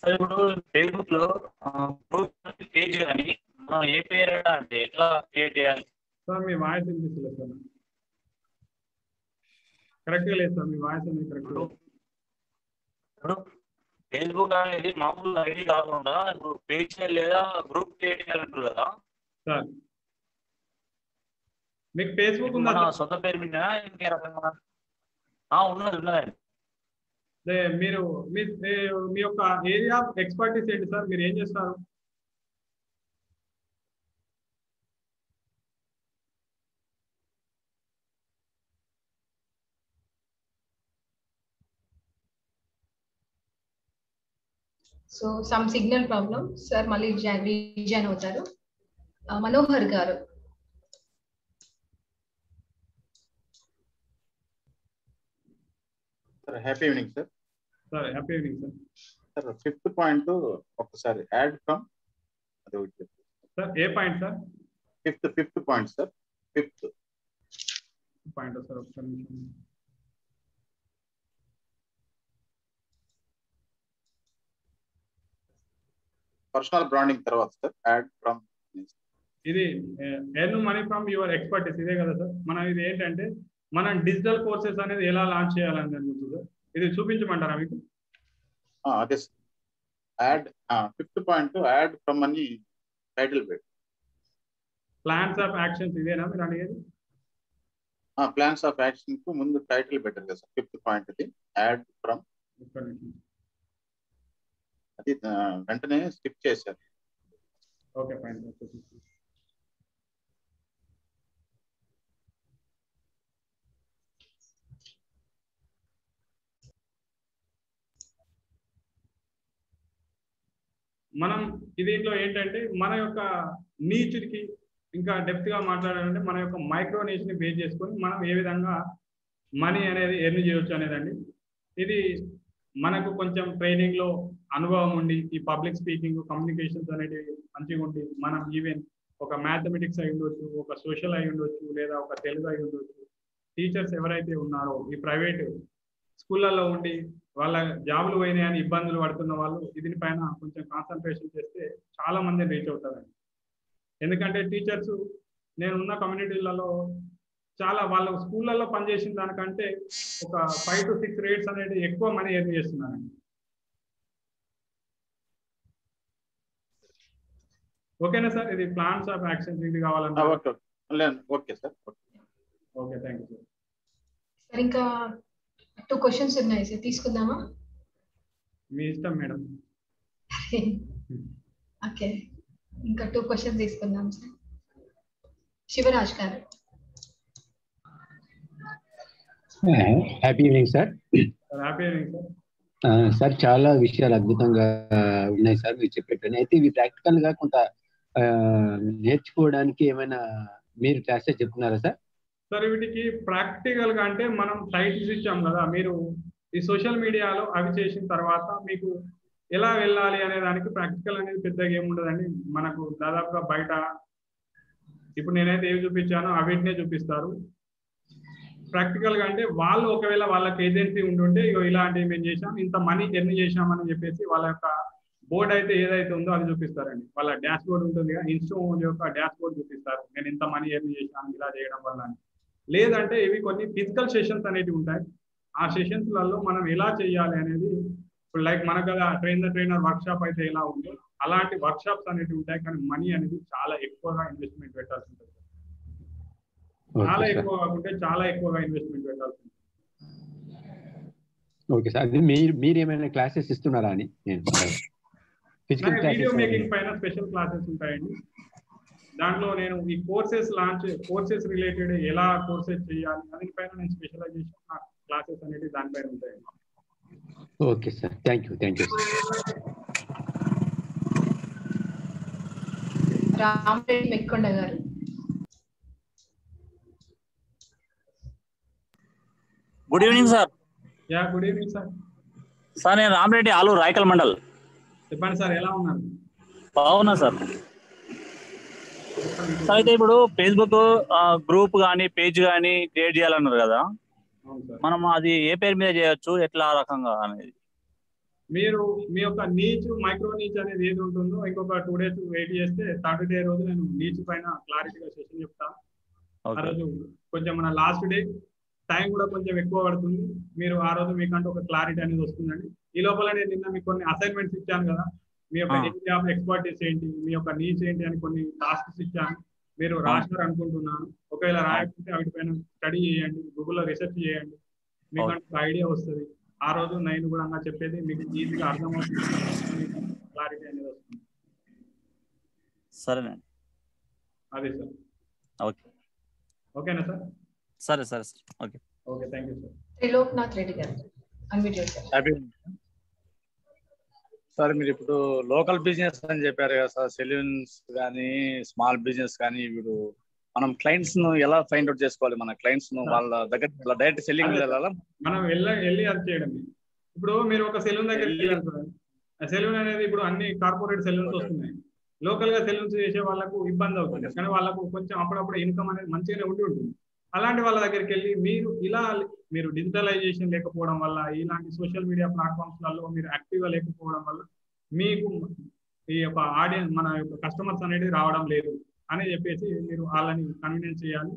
సార్ ఇప్పుడు ఫేస్బుక్లో పేజ్ కానీ మనం ఏ పేరు అంటే ఎట్లా క్రియేట్ చేయాలి? సార్ మీ వాయిస్ వినిపిస్తలేదు సార్. కరెక్ట్గా లేదు సార్ మీ వాయిస్ అనేది కరెక్ట్ ఇప్పుడు ఫేస్బుక్ అనేది మామూలు ఐడి కాకుండా ఇప్పుడు పేజ్ లేదా గ్రూప్ క్రియేట్ చేయాలంటారు కదా. సార్. మీకు ఫేస్బుక్ ఉందా సొంత పేరు మీద ఇంకే రకంగా ఆ, ఉన్నది ఉన్నదండి. మీరు మీ మీ- మీ యొక్క ఏరియా ఎక్స్పర్టీస్ ఏంటి సార్? మీరు ఏం చేస్తారు? So some signal problem sir మళ్ళీ రీజాయిన్ అవుతారు. మనోహర్ గారు. Sir happy evening sir sir happy evening sir sir fifth point ఒకసారి యాడ్ ఫ్రమ్ అది ఒకటి sir a point sir fifth fifth point sir fifth point sir ఒక్క పర్సనల్ బ్రాండింగ్ తర్వాత sir add from ఇది earn money from your expertise. ఇదే కదా sir మనం ఇది ఏంటంటే మనం డిజిటల్ కోర్సెస్ అనేది ఎలా లాంచ్ చేయాలని అనుకుంటుంది సార్ ఇది చూపించమంటారా మీకు? అదే add fifth point add from అని టైటిల్ పెట్టి ప్లాన్స్ ఆఫ్ యాక్షన్స్ ఇదేనా మీరు అడిగేది? ప్లాన్స్ ఆఫ్ యాక్షన్కు ముందు టైటిల్ పెట్టారు కదా సార్ ఫిఫ్త్ పాయింట్ అది యాడ్ ఫ్రమ్ అది వెంటనే స్కిప్ చేశారు. Okay fine. మనం దీంట్లో ఏంటంటే మన యొక్క నీచుడికి ఇంకా డెప్త్గా మాట్లాడాలంటే మన యొక్క మైక్రోనేషన్ని బేస్ చేసుకొని మనం ఏ విధంగా మనీ అనేది ఎర్న్ చేయొచ్చు అనేదండి. ఇది మనకు కొంచెం ట్రైనింగ్లో అనుభవం ఉండి ఈ పబ్లిక్ స్పీకింగ్ కమ్యూనికేషన్స్ అనేటివి మంచిగా ఉండి మనం ఈవెన్ ఒక మ్యాథమెటిక్స్ అయి ఉండొచ్చు ఒక సోషల్ అయి ఉండొచ్చు లేదా ఒక తెలుగు అయి ఉండొచ్చు. టీచర్స్ ఎవరైతే ఉన్నారో ఈ ప్రైవేట్ స్కూళ్ళల్లో ఉండి వాళ్ళ జాబులు పోయినాయని ఇబ్బందులు పడుతున్న వాళ్ళు దీనిపైన కొంచెం కాన్సన్ట్రేషన్ చేస్తే చాలా మంది రీచ్ అవుతారండి. ఎందుకంటే టీచర్స్ నేను ఉన్న కమ్యూనిటీలలో చాలా వాళ్ళ స్కూళ్ళల్లో పనిచేసిన దానికంటే ఒక ఫైవ్ టు సిక్స్ రేట్స్ అనేది ఎక్కువ మనీ ఎర్న్ చేస్తున్నారండి. ఓకేనా సార్? ఇది ప్లాన్స్ ఆఫ్ యాక్షన్స్ ఇది కావాలన్నా? Okay okay. Sir okay. Thank you sir sir ఇంకా టూ క్వశ్చన్స్ ఉన్నాయి సార్ తీసుకుందామా? మీ ఇష్టం మేడం. ఓకే. ఇంకా టూ క్వశ్చన్స్ తీసుకుందాం సార్ శివరాజ్ గారు. Happy evening sir happy evening sir sir చాలా విషయాలు అద్భుతంగా ఉన్నాయి సార్ మీరు చెప్పేటని అయితే ఇవి ప్రాక్టికల్గా కొంత నేర్చుకోవడానికి ఏమైనా మీరు క్లాసెస్ చెప్తున్నారా సార్? సార్ వీటికి ప్రాక్టికల్గా అంటే మనం టైటిల్స్ ఇచ్చాం కదా మీరు ఈ సోషల్ మీడియాలో అవి చేసిన తర్వాత మీకు ఎలా వెళ్ళాలి అనే దానికి ప్రాక్టికల్ అనేది పెద్దగా ఏముండదండి మనకు దాదాపుగా బయట ఇప్పుడు నేనైతే ఏవి చూపించానో అవిటినే చూపిస్తారు. ప్రాక్టికల్గా అంటే వాళ్ళు ఒకవేళ వాళ్ళకి ఏజెన్సీ ఉంటుంటే ఇగో ఇలాంటివి మేము చేసాం ఇంత మనీ ఎర్న్ చేసామని చెప్పేసి వాళ్ళ యొక్క బోర్డ్ అయితే ఏదైతే ఉందో అది చూపిస్తారండి. వాళ్ళ డాష్ బోర్డ్ ఉంటుంది కదా ఇన్స్టోన్ యొక్క డాష్ బోర్డ్ చూపిస్తారు. నేను ఇంత మనీ ఎర్న్ చేశాను ఇలా చేయడం వల్ల. లేదంటే ఇవి కొన్ని ఫిజికల్ సెషన్స్ అనేవి ఉంటాయి. ఆ సెషన్స్లలో మనం ఎలా చేయాలి అనేది ఇప్పుడు లైక్ మన కదా train the trainer workshop అయితే ఎలా ఉందో అలాంటి వర్క్ షాప్స్ అనేవి ఉంటాయి. కానీ మనీ అనేది చాలా ఎక్కువగా ఇన్వెస్ట్మెంట్ పెట్టాల్సి ఉంటుంది. చాలా ఎక్కువ కాకుంటే చాలా ఎక్కువగా ఇన్వెస్ట్మెంట్ పెట్టాల్సి ఉంటుంది. Okay sir. అది మీరు మీరు ఏమైనా క్లాసెస్ ఇస్తున్నారా అని నేను? ఫిజికల్ వీడియో మేకింగ్ పైన స్పెషల్ క్లాసెస్ ఉంటాయండి. దాంట్లో నేను ఈ కోర్సెస్ లాంచ్ కోర్సెస్ రిలేటెడ్ ఎలా కోర్సెస్ చేయాలి దానిపైన నేను స్పెషలైజేషన్ నా క్లాసెస్ అనేది దానిపైన ఉంటాయి okay sir thank you thank you Ramareddy Mekkonda గారు. Good evening sir ya good evening sir sir నేను రామరెడ్డి ఆలూరు రాయకల్ మండల్. చెప్పండి సార్ ఎలా ఉన్నారు? బాగున్నా సార్. సార్ అయితే ఇప్పుడు ఫేస్బుక్ గ్రూప్ కానీ పేజ్ కానీ క్రియేట్ చేయాలన్నారు కదా. మనం అది ఏ పేరు మీద చేయొచ్చు? ఎట్లా రకంగా అనేది? మీరు మీ యొక్క నీచ్ మైక్రో నీచ్ అనేది ఏది ఉంటుందో ఇంకొక టూ డేస్ వెయిట్ చేస్తే థర్డ్ డే రోజు నేను నీచ్ పైన క్లారిటీగా సెషన్ చెప్తాను ఆ రోజు కొంచెం మన లాస్ట్ డే టైం కూడా కొంచెం ఎక్కువ పడుతుంది. మీరు ఆ రోజు మీకంటూ ఒక క్లారిటీ అనేది వస్తుందండి. ఈ లోపల నేను నిన్న మీకు కొన్ని అసైన్మెంట్స్ ఇచ్చాను కదా. మీ యొక్క ఆఫ్ ఎక్స్పర్టీస్ ఏంటి? మీ యొక్క నీచ్ ఏంటి? అని కొన్ని టాస్క్స్ ఇచ్చాను. మీరు రాసినారు అనుకుంటున్నాను. ఒకవేళ రాయకపోతే వాటిపైన స్టడీ చేయండి. గూగుల్లో రీసెర్చ్ చేయండి. మీకు ఒక ఐడియా వస్తుంది. ఆ రోజు నేను కూడా అన్నా చెప్పేది మీకు ఈజీగా అర్థమవుతుంది. క్లారిటీ అనేది వస్తుంది. సరేనండి. అదే సార్. ఓకే. ఓకేనా సార్? సరే సరే sir. Okay. Okay thank you sir. Triloknath Reddy గారు అన్మ్యూట్ చేశారు. హ్యాపీ సార్ మీరు ఇప్పుడు లోకల్ బిజినెస్ అని చెప్పారు కదా సార్ సెలూన్స్ కానీ స్మాల్ బిజినెస్ కానీ ఇప్పుడు మనం క్లయింట్స్ను ఎలా ఫైండ్ అవుట్ చేసుకోవాలి? మన క్లయింట్స్ను వాళ్ళ దగ్గర డైరెక్ట్ సెల్లింగ్ వెళ్ళాలా? మనం వెళ్ళ వెళ్ళి అది చేయడం ఇప్పుడు మీరు ఒక సెలూన్ సార్. ఆ సెలూన్ అనేది ఇప్పుడు అన్ని కార్పొరేట్ సెలూన్స్ వస్తున్నాయి. లోకల్గా సెలూన్స్ చేసే వాళ్ళకు ఇబ్బంది అవుతుంది. కానీ వాళ్ళకు కొంచెం అప్పుడప్పుడు ఇన్కమ్ అనేది మంచిగానే ఉండి ఉంటుంది. అలాంటి వాళ్ళ దగ్గరికి వెళ్ళి మీరు ఇలా మీరు డిజిటలైజేషన్ లేకపోవడం వల్ల ఇలాంటి సోషల్ మీడియా ప్లాట్ఫామ్స్లలో మీరు యాక్టివ్గా లేకపోవడం వల్ల మీకు ఈ యొక్క ఆడియన్స్ మన యొక్క కస్టమర్స్ అనేది రావడం లేదు అని చెప్పేసి మీరు వాళ్ళని కన్వీనియన్స్ చేయాలి.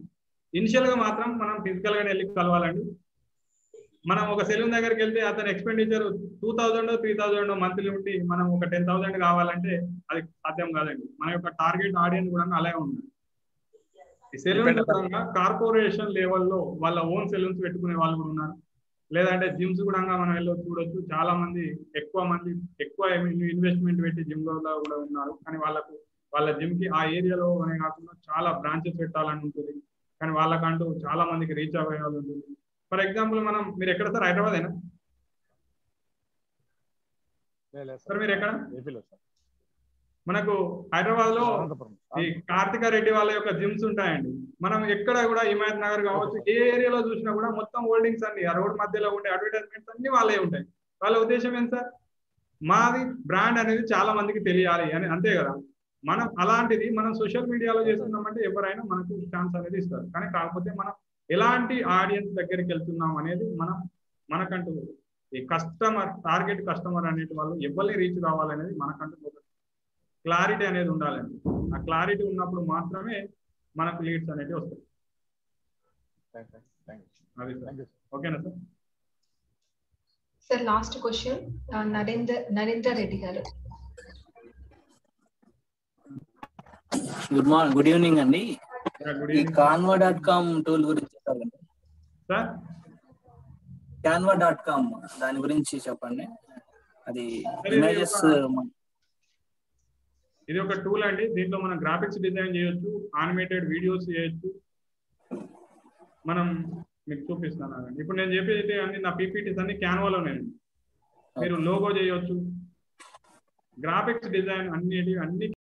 ఇనిషియల్గా మాత్రం మనం ఫిజికల్ గానే వెళ్ళి కలవాలండి. మనం ఒక సెలూన్ దగ్గరికి వెళ్తే అతని expenditure two thousand three thousand monthly ఉండి మనం ఒక టెన్ థౌసండ్ కావాలంటే అది సాధ్యం కాదండి. మన యొక్క టార్గెట్ ఆడియన్స్ కూడా అలాగే ఉంది కార్పొరేషన్ లెవెల్లో వాళ్ళ ఓన్ సెలూన్స్ పెట్టుకునే వాళ్ళు కూడా ఉన్నారు. లేదంటే జిమ్స్ కూడా మనం వెళ్ళి చూడొచ్చు. చాలా మంది ఎక్కువ మంది ఎక్కువ ఇన్వెస్ట్మెంట్ పెట్టి జిమ్లో కూడా ఉన్నారు. కానీ వాళ్ళకు వాళ్ళ జిమ్కి ఆ ఏరియాలో అనే కాకుండా చాలా బ్రాంచెస్ పెట్టాలని ఉంటుంది. కానీ వాళ్ళకంటూ చాలా మందికి రీచ్ అవ్వాలి ఉంటుంది. ఫర్ ఎగ్జాంపుల్ మనం మీరు ఎక్కడ సార్? హైదరాబాద్ అయినా సార్. మీరు ఎక్కడ? ఏపీలో సార్. మనకు హైదరాబాద్లో ఈ కార్తిక రెడ్డి వాళ్ళ యొక్క జిమ్స్ ఉంటాయండి. మనం ఎక్కడ కూడా హిమాయత్ నగర్ కావచ్చు ఏ ఏరియాలో చూసినా కూడా మొత్తం హోల్డింగ్స్ అన్ని ఆ రోడ్ మధ్యలో ఉండే అడ్వర్టైజ్మెంట్స్ అన్ని వాళ్ళే ఉంటాయి. వాళ్ళ ఉద్దేశం ఏంటి సార్? మాది బ్రాండ్ అనేది చాలా మందికి తెలియాలి అని అంతే కదా? మనం అలాంటిది మనం సోషల్ మీడియాలో చేస్తున్నామంటే ఎవరైనా మనకు ఛాన్స్ అనేది ఇస్తారు. కానీ కాకపోతే మనం ఎలాంటి ఆడియన్స్ దగ్గరికి వెళ్తున్నాం అనేది మనం మనకంటూ ఈ కస్టమర్ టార్గెట్ కస్టమర్ అనేటి వాళ్ళు ఎవరిని రీచ్ కావాలనేది మనకంటూ క్లారిటీ అనేది ఉండాలండి. ఆ క్లారిటీ ఉన్నప్పుడు మాత్రమే మనకు లీడ్స్ అనేవి వస్తాయి. అది ఓకేనా sir? Sir last question Narender Narender Reddy garu. Good morning good evening అండి. ఈ కాన్వా డాట్ కామ్ టూల్ గురించి చెప్పాలండి. సార్? కాన్వా డాట్ కామ్ దాని గురించి చెప్పండి. అది ఇమేజెస్ ఇది ఒక- టూల్ అండి. దీంట్లో మనం గ్రాఫిక్స్ డిజైన్ చేయొచ్చు ఆనిమేటెడ్ వీడియోస్ చేయొచ్చు. మనం మీకు చూపిస్తాను. ఇప్పుడు నేను చెప్పేది అన్ని నా పీపీటీస్ అన్ని క్యాన్వాలోనే మీరు లోగో చేయొచ్చు. గ్రాఫిక్స్ డిజైన్ అన్ని అన్ని